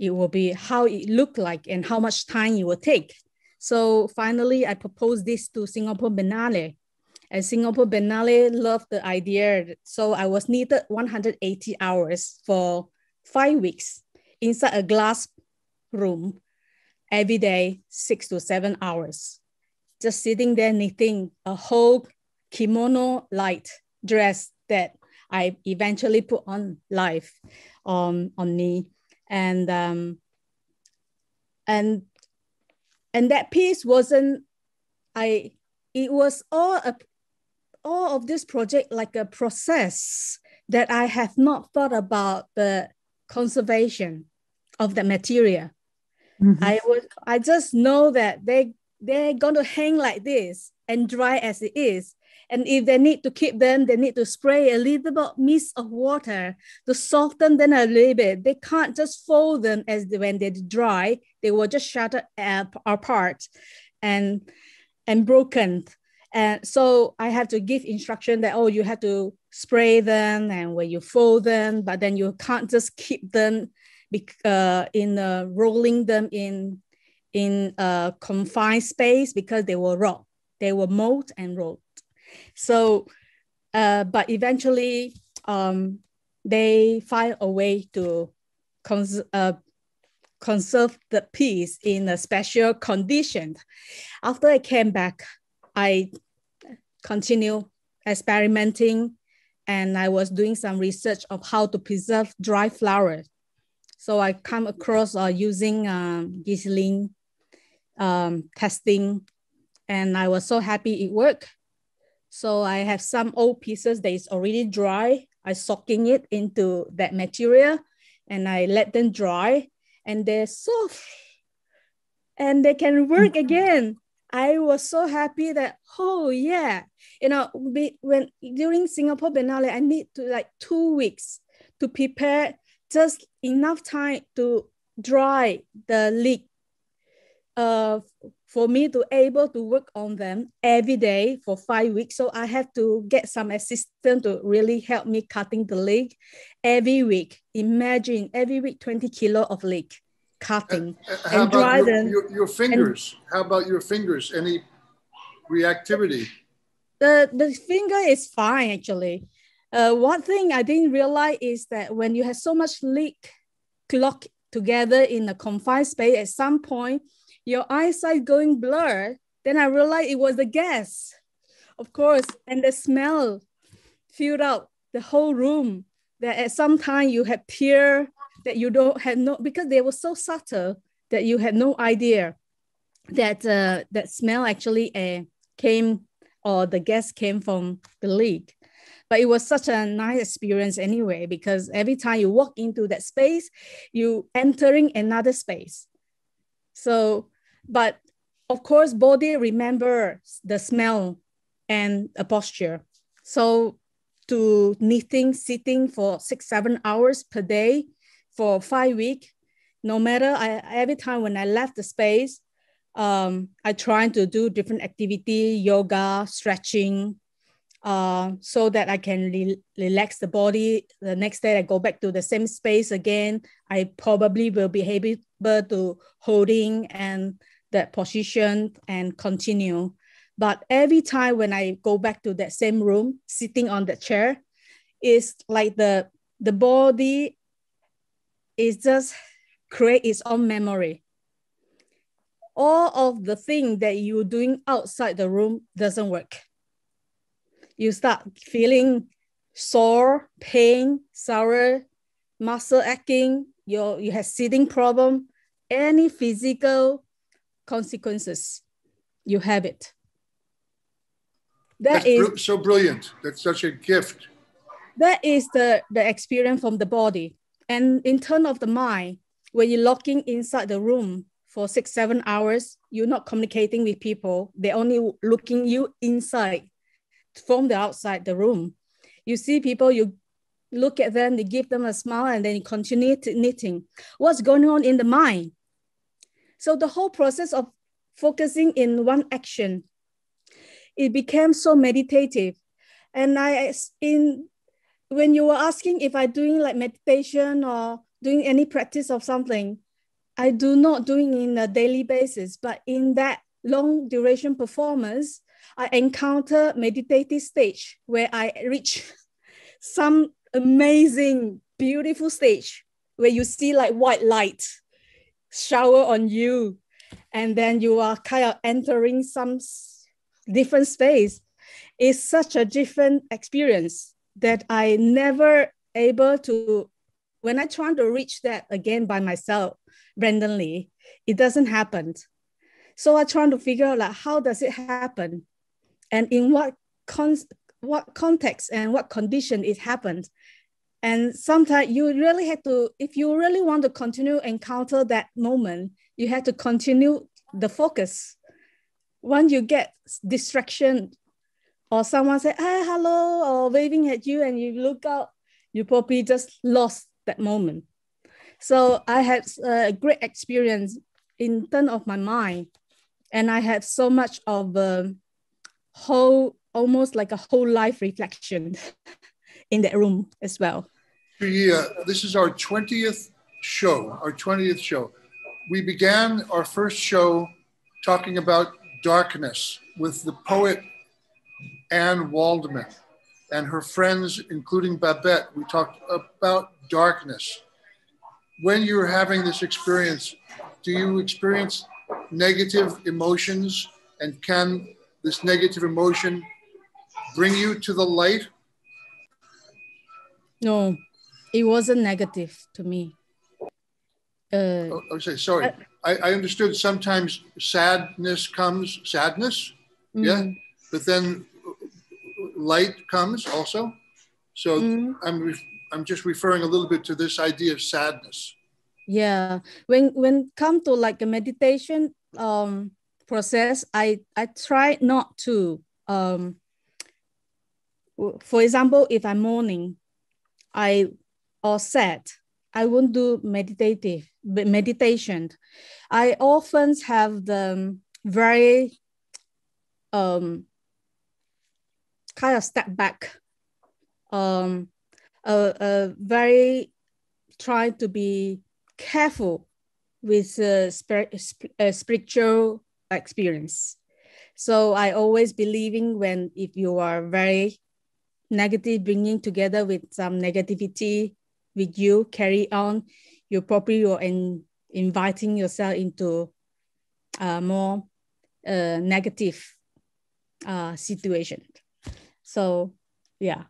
it will be how it looked like and how much time it will take. So finally, I proposed this to Singapore Biennale. And Singapore Biennale loved the idea. So I was needed 180 hours for five weeks inside a glass room every day, six to seven hours. Just sitting there knitting a whole kimono light dress that I eventually put on live um, on me and um, and and that piece wasn't I it was all a all of this project like a process that I have not thought about the conservation of the material. Mm-hmm. I would I just know that they they're going to hang like this and dry as it is. And if they need to keep them, they need to spray a little bit mist of water to soften them a little bit. They can't just fold them as they, when they dry, they will just shatter apart and and broken. And so I have to give instruction that oh, you have to spray them and when you fold them, but then you can't just keep them uh, in uh, rolling them in in a confined space because they will rot. They will mold and rot. So, uh, but eventually um, they find a way to cons- uh, conserve the piece in a special condition. After I came back, I continue experimenting and I was doing some research of how to preserve dry flowers. So I come across uh, using um, um, testing and I was so happy it worked. So I have some old pieces that is already dry. I soaking it into that material and I let them dry and they're soft and they can work mm-hmm. again. I was so happy that, oh yeah, you know, when during Singapore Biennale, I need to like two weeks to prepare just enough time to dry the leek uh, for me to able to work on them every day for five weeks. So I have to get some assistant to really help me cutting the leek every week. Imagine every week 20 kilo of leek cutting uh, uh, and dry your, them. Your, your fingers, and, how about your fingers? Any reactivity? The, the finger is fine actually. Uh, one thing I didn't realize is that when you have so much leek locked together in a confined space, at some point, your eyesight going blur. Then I realized it was the gas, of course, and the smell filled out the whole room. That at some time you had tear that you don't have no because they were so subtle that you had no idea that uh, that smell actually uh, came or the gas came from the leek. But it was such a nice experience anyway, because every time you walk into that space, you entering another space. So, but of course, body remembers the smell and a posture. So to knitting, sitting for six, seven hours per day for five weeks, no matter I, every time when I left the space, um, I try to do different activity, yoga, stretching, uh, so that I can re relax the body. The next day I go back to the same space again. I probably will be able to holding and that position and continue. But every time when I go back to that same room, sitting on the chair, it's like the the body is just create its own memory. All of the thing that you're doing outside the room doesn't work. You start feeling sore, pain, sour, muscle aching, you you have sitting problem, any physical consequences, you have it. That That's is, br so brilliant. That's such a gift. That is the, the experience from the body. And in turn of the mind, when you're locking inside the room for six, seven hours, you're not communicating with people. They're only looking you inside from the outside the room. You see people, you look at them, they give them a smile, and then you continue knitting. What's going on in the mind? So the whole process of focusing in one action, it became so meditative. And I in when you were asking if I doing like meditation or doing any practice of something, I do not doing in a daily basis, but in that long duration performance, I encounter meditative stage where I reach (laughs) some amazing, beautiful stage where you see like white light shower on you, and then you are kind of entering some different space. It's such a different experience that I never able to when I try to reach that again by myself randomly, it doesn't happen. So I try to figure out like how does it happen, and in what con- what context and what condition it happened. And sometimes you really have to, if you really want to continue encounter that moment, you have to continue the focus. When you get distraction, or someone say, "Hi, hello," or waving at you, and you look out, you probably just lost that moment. So I had a great experience in terms of my mind, and I had so much of a whole, almost like a whole life reflection (laughs) in that room as well. Yeah, uh, this is our 20th show, our 20th show. We began our first show talking about darkness with the poet Anne Waldman and her friends, including Babette. We talked about darkness. When you're having this experience, do you experience negative emotions? And can this negative emotion bring you to the light? No, it wasn't negative to me. Uh, oh, okay, sorry. I, I, understood sometimes sadness comes, sadness, mm-hmm. yeah, but then light comes also. So mm-hmm. I'm I'm just referring a little bit to this idea of sadness. Yeah, when when come to like a meditation um, process, I I try not to. Um, for example, if I'm mourning, I or sad, I won't do meditative meditation. I often have the very um, kind of step back, um, a, very trying to be careful with uh, spiritual experience. So I always believing when if you are very negative, bringing together with some negativity with you, carry on, you probably are in, inviting yourself into a more uh, negative uh, situation. So yeah,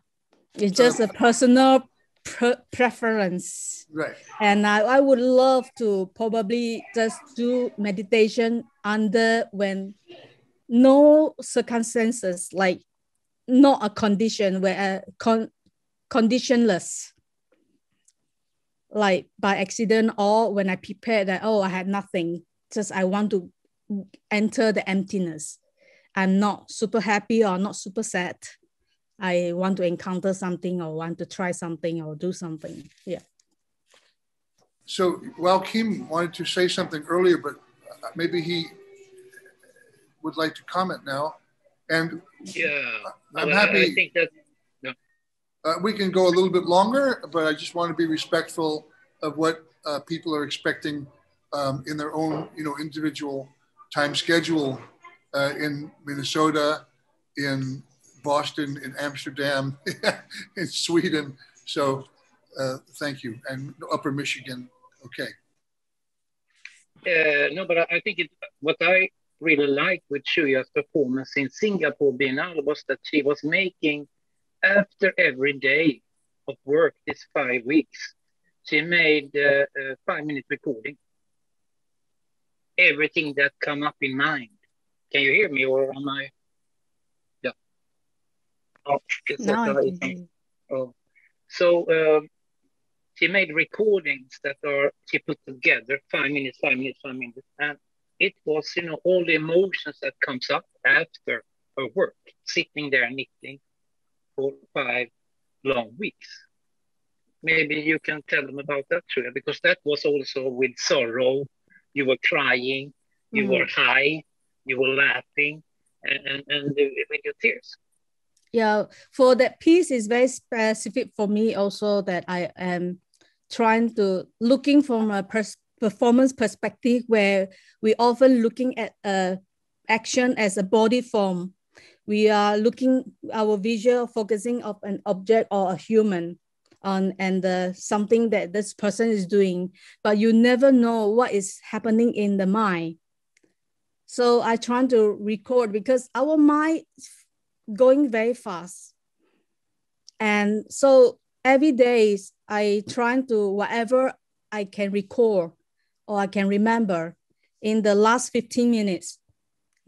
it's just a personal pre- preference. Right. And I, I would love to probably just do meditation under when no circumstances like not a condition where uh, con- conditionless. Like by accident or when i prepared that oh i had nothing. Just i want to enter the emptiness. I'm not super happy or not super sad. I want to encounter something or want to try something or do something. Yeah. So well Kim wanted to say something earlier but maybe he would like to comment now and yeah i'm happy i think that uh, we can go a little bit longer, but I just want to be respectful of what uh, people are expecting um, in their own, you know, individual time schedule uh, in Minnesota, in Boston, in Amsterdam, (laughs) in Sweden. So uh, thank you. And Upper Michigan. Okay. Uh, no, but I think it, what I really liked with Chuyia's performance in Singapore Biennale was that she was making after every day of work, these five weeks, she made uh, a five minute recording. Everything that come up in mind. Can you hear me or am I? Yeah. Oh, no, oh. So um, she made recordings that are she put together five minutes, five minutes, five minutes, and it was you know all the emotions that comes up after her work, sitting there knitting, for five long weeks. Maybe you can tell them about that, too, because that was also with sorrow. You were crying, you mm-hmm. were high, you were laughing, and, and, and with your tears. Yeah, for that piece is very specific for me also that I am trying to looking from a pers- performance perspective where we often looking at a action as a body form we are looking our visual focusing of an object or a human on and uh, something that this person is doing, but you never know what is happening in the mind. So I try to record because our mind is going very fast. And so every day I try to whatever I can record or I can remember in the last 15 minutes,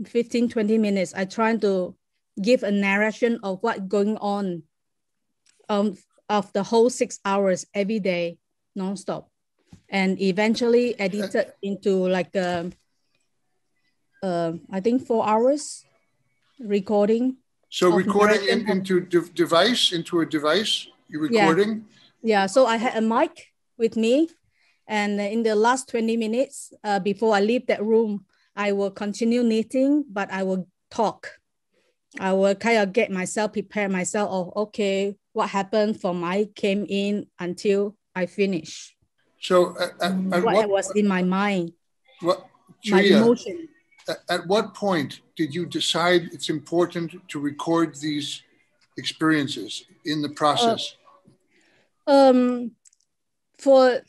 15, 20 minutes, I try to give a narration of what going on um, of the whole six hours every day, nonstop, and eventually edited into like a, um, uh, I think four hours recording. So recording in, into de device, into a device, you recording? Yeah. yeah, so I had a mic with me and in the last 20 minutes uh, before I leave that room, I will continue knitting, but I will talk I will kind of get myself prepare myself. Oh, okay, what happened from I came in until I finish. So at what, what, was in my mind, what, my emotion. At, at what point did you decide it's important to record these experiences in the process? Uh, um, for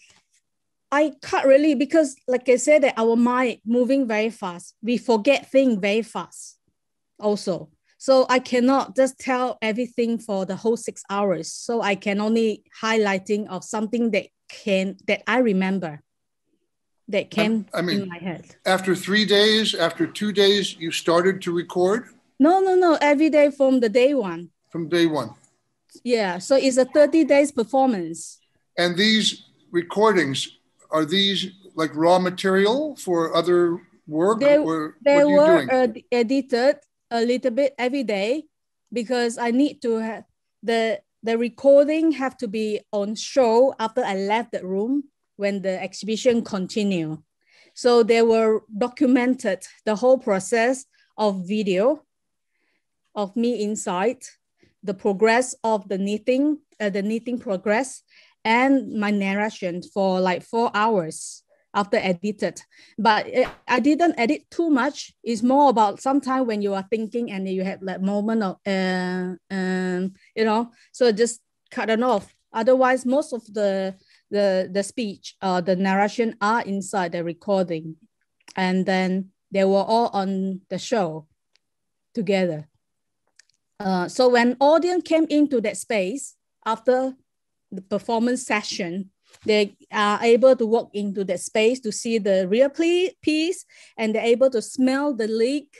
I can't really because, like I said, that our mind moving very fast. We forget things very fast. Also, so I cannot just tell everything for the whole six hours. So I can only highlighting of something that can that I remember that came I, I mean, in my head. After three days, after two days, you started to record? No, no, no. Every day from the day one. From day one. Yeah. So it's a 30 days performance. And these recordings, are these like raw material for other work? They, or they were uh, edited a little bit every day because I need to have the the recording have to be on show after I left the room when the exhibition continue. So they were documented the whole process of video of me inside, the progress of the knitting, uh, the knitting progress, and my narration for like four hours after edited. But I didn't edit too much. It's more about sometimes when you are thinking and you have that moment of, uh, um, you know, so just cut it off. Otherwise, most of the the the speech, uh, the narration are inside the recording, and then they were all on the show together. Uh, so when audience came into that space after the performance session, they are able to walk into that space to see the real piece and they're able to smell the leek.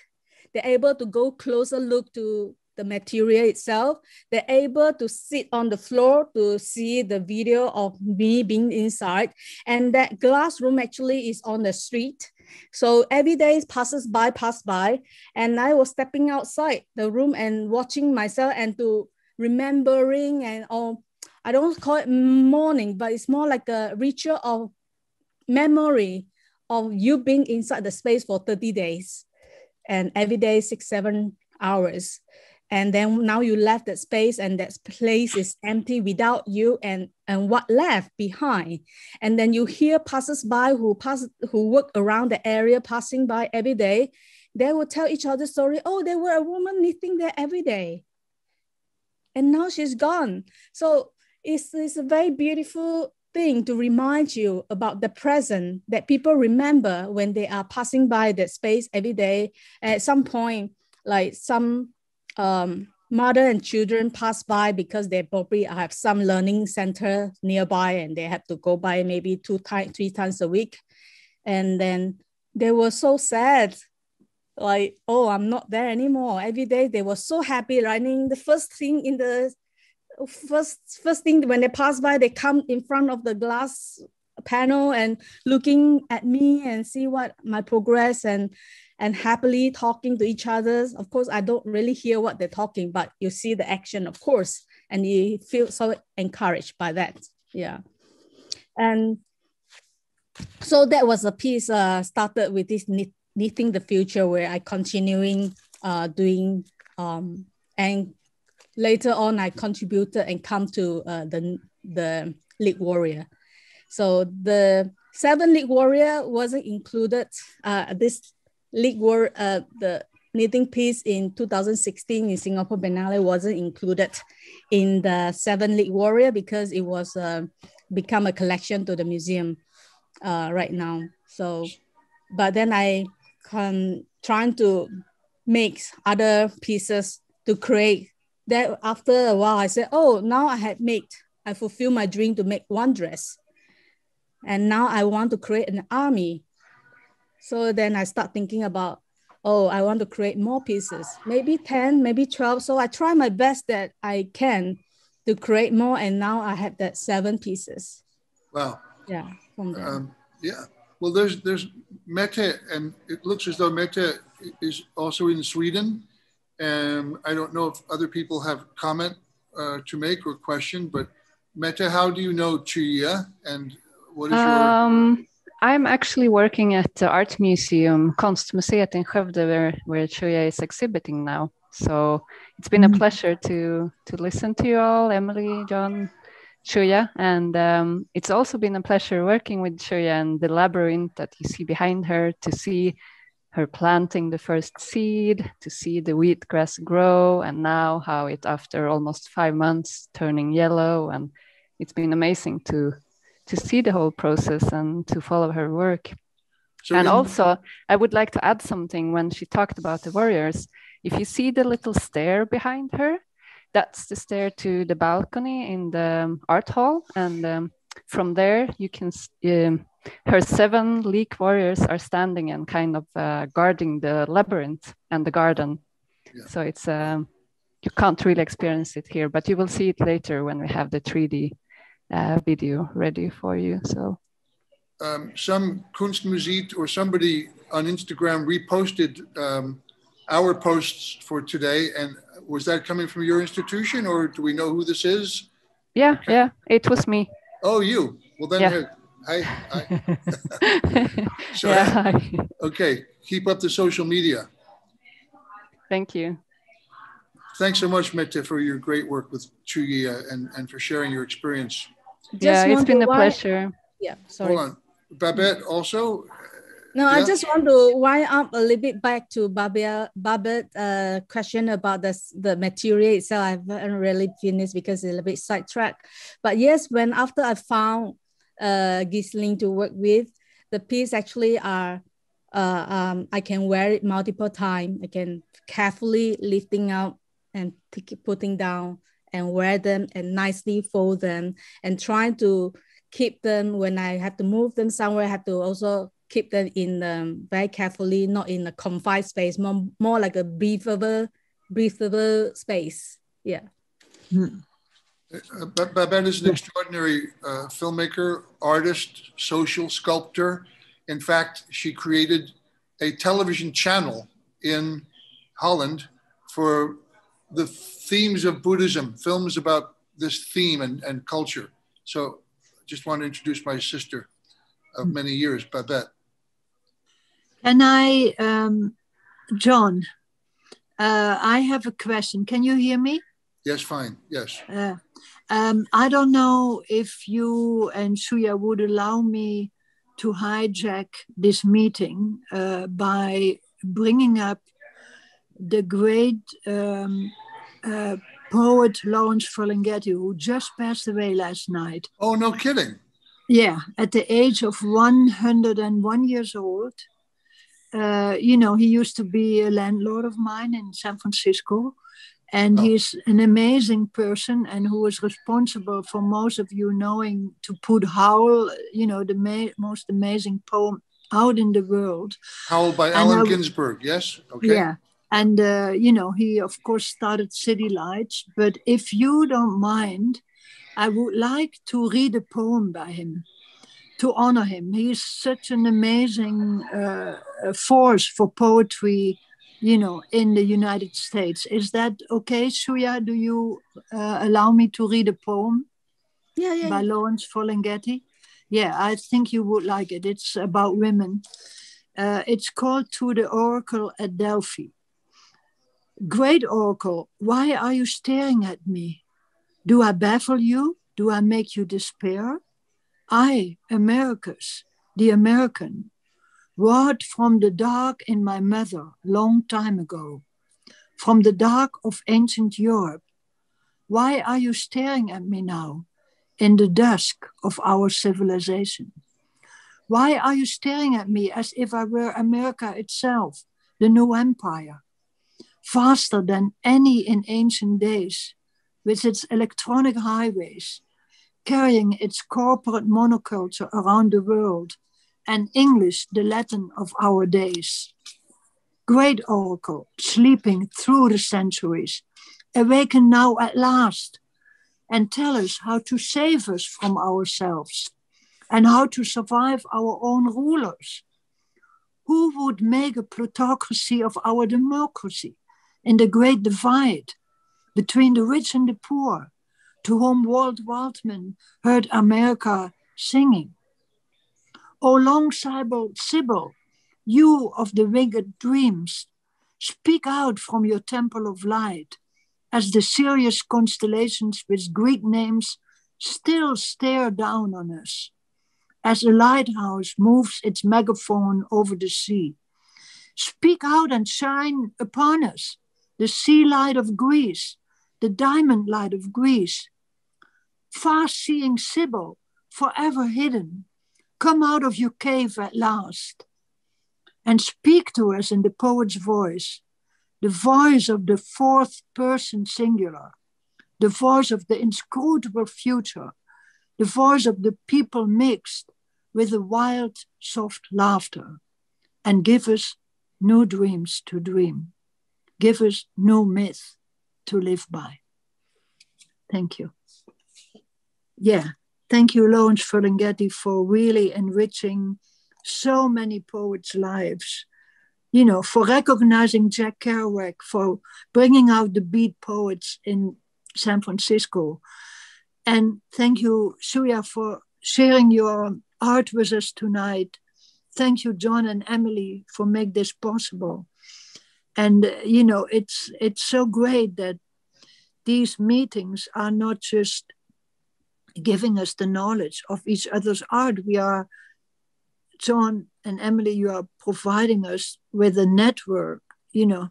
they're able to go closer look to the material itself. They're able to sit on the floor to see the video of me being inside. And that glass room actually is on the street. So every day passes by, pass by, and I was stepping outside the room and watching myself and to remembering and all. I don't call it mourning, but it's more like a ritual of memory of you being inside the space for 30 days and every day six, seven hours. And then now you left that space and that place is empty without you and and what left behind. And then you hear passers-by who pass who work around the area passing by every day. They will tell each other story. Oh there were a woman knitting there every day. And now she's gone. So it's, it's a very beautiful thing to remind you about the present that people remember when they are passing by that space every day at some point like some um, mother and children pass by because they probably have some learning center nearby and they have to go by maybe two times, three times a week. And then they were so sad, like, oh, I'm not there anymore. Every day they were so happy running. The first thing in the first first thing when they pass by, they come in front of the glass panel and looking at me and see what my progress and and happily talking to each other. Of course, I don't really hear what they're talking, but you see the action, of course, and you feel so encouraged by that. Yeah. And so that was a piece uh, started with this knitting the future where I continuing uh, doing um, and later on I contributed and come to uh, the the Leek Warrior. So the seven Leek Warrior wasn't included. Uh, this Leek War, uh, the knitting piece in 2016 in Singapore Biennale wasn't included in the Seven League Warrior because it was uh, become a collection to the museum uh, right now. So, but then I can trying to make other pieces to create. That after a while, I said, "Oh, now I had made. I fulfill my dream to make one dress, and now I want to create an army so then I start thinking about, oh, I want to create more pieces, maybe 10, maybe 12. So I try my best that I can to create more. And now I have that seven pieces. Wow. Yeah. From. Um, yeah. Well, there's there's Mette, and it looks as though Mette is also in Sweden. And I don't know if other people have comment uh, to make or question, but Mette, how do you know Chuyia, and what is um, your I'm actually working at the art museum, Konstmuseet in Skövde, where, where Chuyia is exhibiting now. So it's been mm-hmm. a pleasure to to listen to you all, Emily, John, Chuyia, and um, it's also been a pleasure working with Chuyia and the labyrinth that you see behind her to see her planting the first seed, to see the wheatgrass grow, and now how it, after almost five months, turning yellow, and it's been amazing to to see the whole process and to follow her work. So and also, I would like to add something when she talked about the warriors. If you see the little stair behind her, that's the stair to the balcony in the art hall. And um, from there, you can, um, her seven Leek warriors are standing and kind of uh, guarding the labyrinth and the garden. Yeah. So it's, um, you can't really experience it here, but you will see it later when we have the 3D uh, video ready for you. So um, some Kunstmuseet or somebody on Instagram reposted um, our posts for today, and was that coming from your institution, or do we know who this is? Yeah, okay. yeah, it was me. Oh, you. Well, then, yeah. (laughs) hi, hi. so, yeah, hi. okay, keep up the social media. Thank you. Thanks so much, Mette, for your great work with Chuyia and, and for sharing your experience. Just yeah, it's been a why, pleasure. Yeah, sorry. Hold on. Babette also? No, yeah. I just want to wind up a little bit back to Babette, Babette uh, question about the, the material itself. I haven't really finished because it's a little bit sidetracked. But yes, when after I found uh, glycerine to work with, the piece actually are, uh, um, I can wear it multiple times. I can carefully lifting up and putting down and wear them and nicely fold them and trying to keep them when I have to move them somewhere, I have to also keep them in um, very carefully, not in a confined space, more, more like a breathable, breathable space. Yeah. Hmm. Uh, Babette is an extraordinary uh, filmmaker, artist, social sculptor. In fact, she created a television channel in Holland for the themes of Buddhism, films about this theme and, and culture. So just want to introduce my sister of many years, Babette. Can I, um, John, uh, I have a question. Can you hear me? Yes, fine. Yes. Uh, um, I don't know if you and Chuyia would allow me to hijack this meeting uh, by bringing up the great um, uh, poet Lawrence Ferlinghetti, who just passed away last night. Oh, no kidding. Yeah, at the age of 101 years old. Uh, you know, he used to be a landlord of mine in San Francisco. And oh. he's an amazing person and who was responsible for most of you knowing to put Howl, you know, the ma- most amazing poem out in the world. Howl by Allen I, Ginsberg, yes? Okay. Yeah. And, uh, you know, he, of course, started City Lights. But if you don't mind, I would like to read a poem by him to honor him. He's such an amazing uh, force for poetry, you know, in the United States. Is that okay, Chuyia? Do you uh, allow me to read a poem? Yeah, yeah. By Lawrence Ferlinghetti? Yeah, I think you would like it. It's about women. Uh, it's called To the Oracle at Delphi. Great Oracle, why are you staring at me? Do I baffle you? Do I make you despair? I, Americus, the American, wrought from the dark in my mother long time ago, from the dark of ancient Europe. Why are you staring at me now, in the dusk of our civilization? Why are you staring at me as if I were America itself, the new empire? faster than any in ancient days, with its electronic highways, carrying its corporate monoculture around the world, and English the Latin of our days. Great oracle, sleeping through the centuries, awaken now at last and tell us how to save us from ourselves and how to survive our own rulers. Who would make a plutocracy of our democracy? in the great divide between the rich and the poor, to whom Walt Whitman heard America singing. O long Sybil, you of the winged dreams, speak out from your temple of light as the Sirius constellations with Greek names still stare down on us, as a lighthouse moves its megaphone over the sea. Speak out and shine upon us the sea light of Greece, the diamond light of Greece. Far seeing Sybil, forever hidden, come out of your cave at last and speak to us in the poet's voice, the voice of the fourth person singular, the voice of the inscrutable future, the voice of the people mixed with a wild, soft laughter, and give us new dreams to dream give us no myth to live by. Thank you. Yeah, thank you, Lawrence Ferlinghetti, for really enriching so many poets' lives. You know, for recognizing Jack Kerouac, for bringing out the beat poets in San Francisco. And thank you, Chuyia, for sharing your art with us tonight. Thank you, John and Emily, for make this possible and you know it's it's so great that these meetings are not just giving us the knowledge of each other's art. We are john and emily you are providing us with a network you know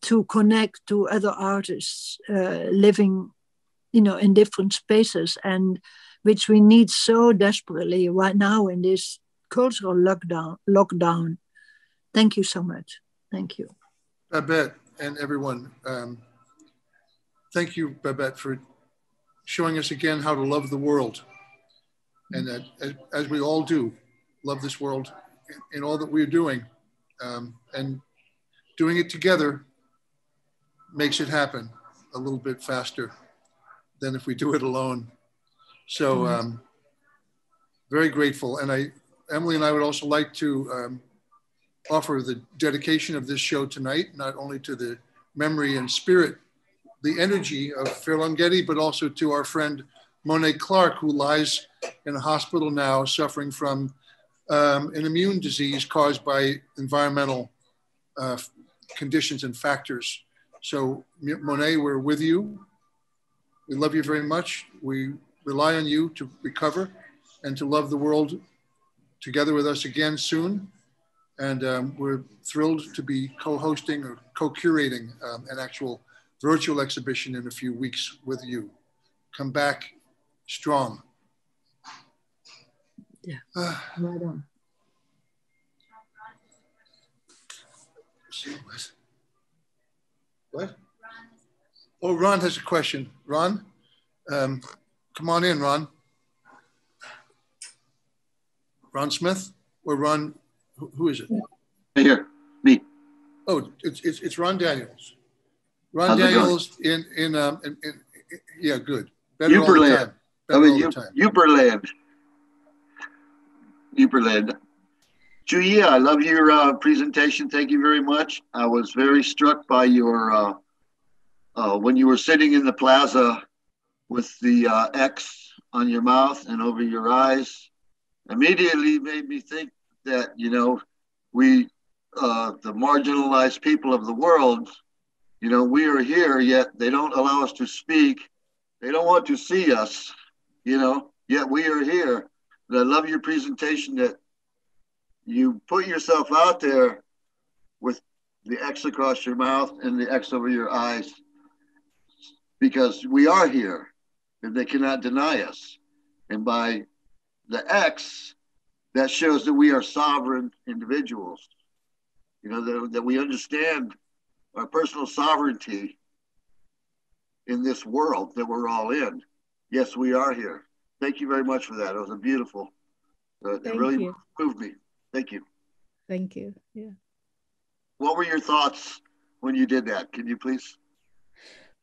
to connect to other artists uh, living you know in different spaces and which we need so desperately right now in this cultural lockdown lockdown. Thank you so much. Thank you. Babette and everyone, um, thank you, Babette, for showing us again how to love the world. And that, as, as we all do, love this world in all that we're doing. Um, and doing it together makes it happen a little bit faster than if we do it alone. So, mm-hmm. um, very grateful. And I, Emily and I would also like to um, offer the dedication of this show tonight, not only to the memory and spirit, the energy of Ferlinghetti, but also to our friend Monet Clark, who lies in a hospital now suffering from um, an immune disease caused by environmental uh, conditions and factors. So, Monet, we're with you. We love you very much. We rely on you to recover and to love the world together with us again soon. And um, we're thrilled to be co hosting or co curating um, an actual virtual exhibition in a few weeks with you. Come back strong. Yeah, uh, (sighs) right on. What? What? Oh, Ron has a question. Ron, um, come on in, Ron. Ron Smith or Ron, who is it? Here, me. Oh, it's, it's, it's Ron Daniels. Ron Daniels in, in, um, in, in, in, yeah, good. Better Uberland. all the time. Better I mean, Uberland. Uberland. Julia, I love your uh, presentation. Thank you very much. I was very struck by your, uh, uh, when you were sitting in the plaza with the uh, X on your mouth and over your eyes, immediately made me think that, you know, we, uh, the marginalized people of the world, you know, we are here, yet they don't allow us to speak. They don't want to see us, you know, yet we are here. But I love your presentation that you put yourself out there with the X across your mouth and the X over your eyes because we are here and they cannot deny us. And by the X, that shows that we are sovereign individuals. You know, that, that we understand our personal sovereignty in this world that we're all in. Yes, we are here. Thank you very much for that. It was a beautiful, uh, it really you. moved me. Thank you. Thank you. Yeah. What were your thoughts when you did that? Can you please?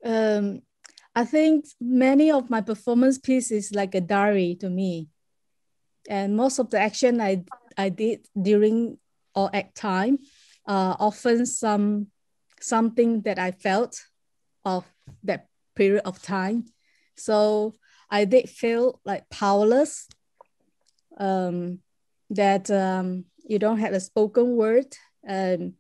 Um, I think many of my performance pieces like a diary to me. And most of the action I, I did during or at time, uh, often some something that I felt of that period of time. So I did feel like powerless. Um, that um, you don't have a spoken word. And,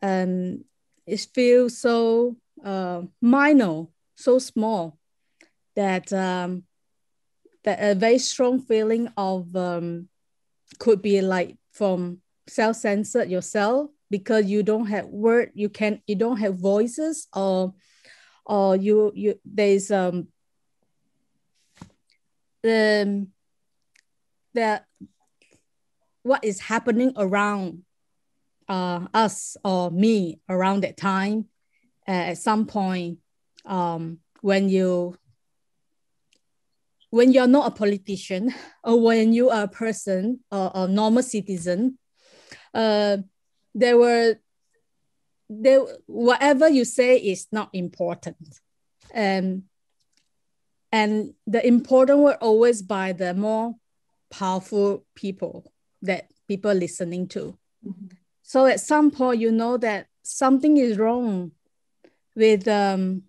and it feels so uh, minor, so small that um, that a very strong feeling of um, could be like from self-censored yourself because you don't have word, you can you don't have voices or or you you there's um the the what is happening around uh, us or me around that time uh, at some point um, when you when you're not a politician (laughs) or when you are a person or a normal citizen uh, there were there whatever you say is not important and and the important were always by the more powerful people that people listening to. Mm-hmm. So at some point, you know that something is wrong with um,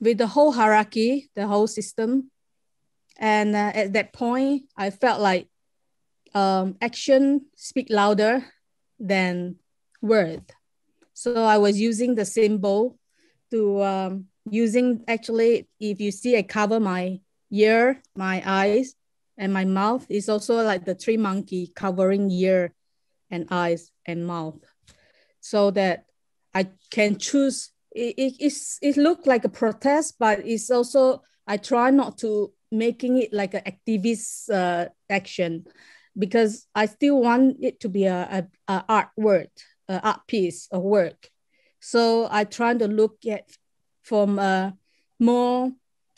with the whole hierarchy, the whole system. And uh, at that point, I felt like um, action speak louder than word. So I was using the symbol to um, using actually, if you see, I cover my ear, my eyes, and my mouth is also like the tree monkey covering ear and eyes and mouth so that I can choose. It, it, it's, it looked like a protest, but it's also, I try not to making it like an activist uh, action because I still want it to be a, a, a art work, a art piece of work. So I try to look at from a more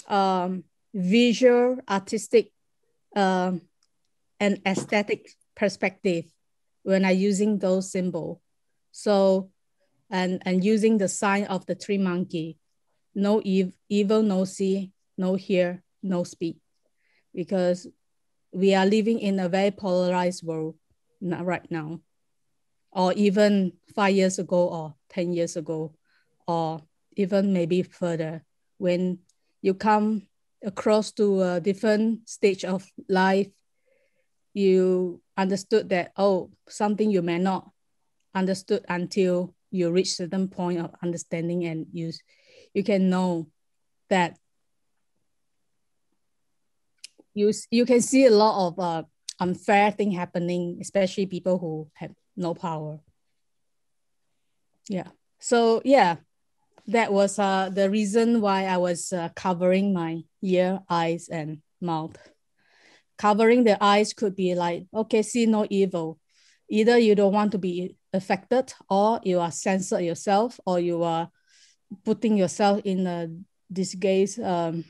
um, visual artistic um, an aesthetic perspective when I using those symbol. So, and and using the sign of the tree monkey, no ev- evil, no see, no hear, no speak, because we are living in a very polarized world right now, or even five years ago, or ten years ago, or even maybe further. When you come across to a different stage of life, you understood that oh something you may not understood until you reach certain point of understanding and you you can know that you you can see a lot of uh, unfair thing happening especially people who have no power. Yeah. So yeah that was uh, the reason why i was uh, covering my ear eyes and mouth. Covering the eyes could be like, okay, see no evil. Either you don't want to be affected, or you are censored yourself, or you are putting yourself in a disguise um,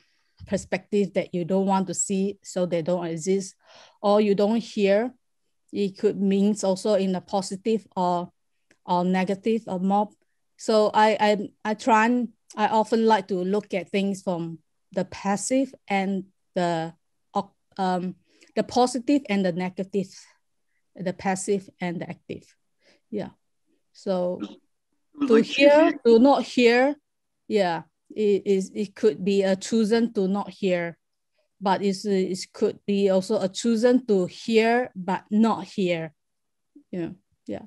perspective that you don't want to see, so they don't exist, or you don't hear. It could means also in a positive or or negative or mob. So I I I try and I often like to look at things from the passive and the um, the positive and the negative, the passive and the active. Yeah. So to hear, to not hear, yeah, it is it could be a chosen to not hear, but it's, it could be also a chosen to hear but not hear. Yeah. Yeah.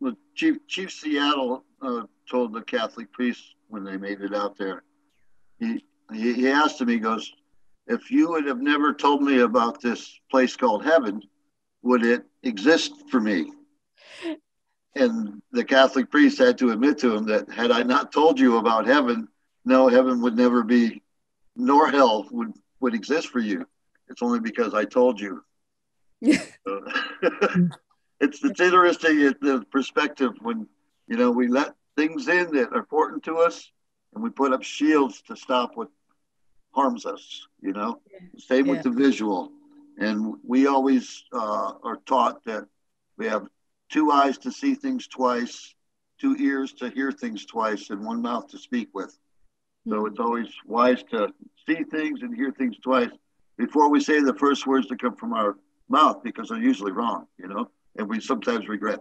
Well, Chief Chief Seattle uh, told the Catholic priest when they made it out there. He he, he asked him. He goes, if you would have never told me about this place called heaven, would it exist for me? And the Catholic priest had to admit to him that had I not told you about heaven, no, heaven would never be, nor hell would, would exist for you. It's only because I told you. (laughs) (laughs) it's it's interesting the perspective when you know we let things in that are important to us, and we put up shields to stop what harms us, you know? Yeah. Same yeah. with the visual. And we always uh, are taught that we have two eyes to see things twice, two ears to hear things twice, and one mouth to speak with. So hmm. it's always wise to see things and hear things twice before we say the first words that come from our mouth because they're usually wrong, you know, and we sometimes regret.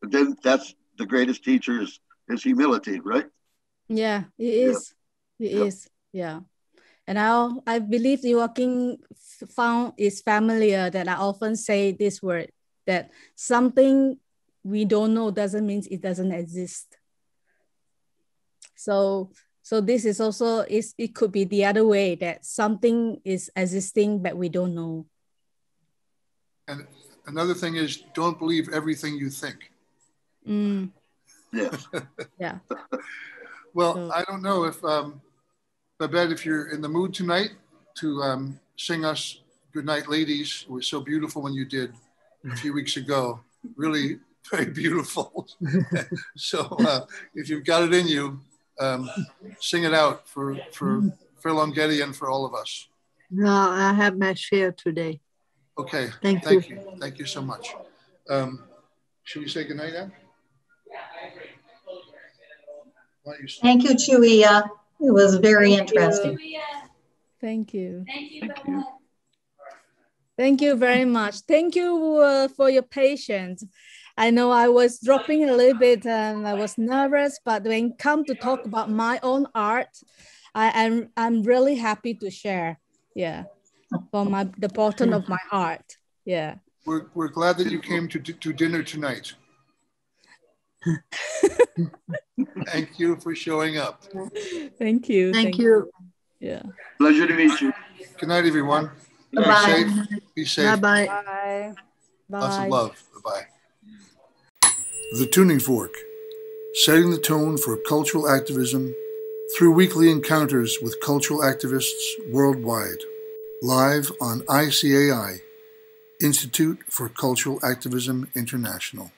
But then that's the greatest teacher is, is humility, right? Yeah, it is. Yeah. It yep. is. Yeah. And I, I believe Joachim found is familiar that I often say this word that something we don't know doesn't mean it doesn't exist. So so this is also is it could be the other way that something is existing but we don't know. And another thing is don't believe everything you think. Mm. Yeah. (laughs) yeah. well, so, I don't know if um, Babette, if you're in the mood tonight to um, sing us Good Night Ladies, it was so beautiful when you did a few weeks ago. Really (laughs) very beautiful. (laughs) so uh, if you've got it in you, um, sing it out for, for, for Longeti and for all of us. No, I have my share today. Okay. Thank, Thank you. you. Thank you so much. Um, should we say goodnight now? Thank you, Chuyia. It was very Thank interesting. You. Thank you. Thank you. Thank you. Thank you very much. Thank you uh, for your patience. I know I was dropping a little bit and I was nervous, but when come to talk about my own art, I am I'm really happy to share. Yeah, from my the bottom of my heart. Yeah. We're, we're glad that you came to, to dinner tonight. (laughs) Thank you for showing up. Thank you. Thank, Thank you. you. Yeah. Pleasure to meet you. Good night, everyone. Bye. Be safe. Be safe. Bye. Bye. Lots of love. Bye. The Tuning Fork, setting the tone for cultural activism through weekly encounters with cultural activists worldwide. Live on ICAI, Institute for Cultural Activism International.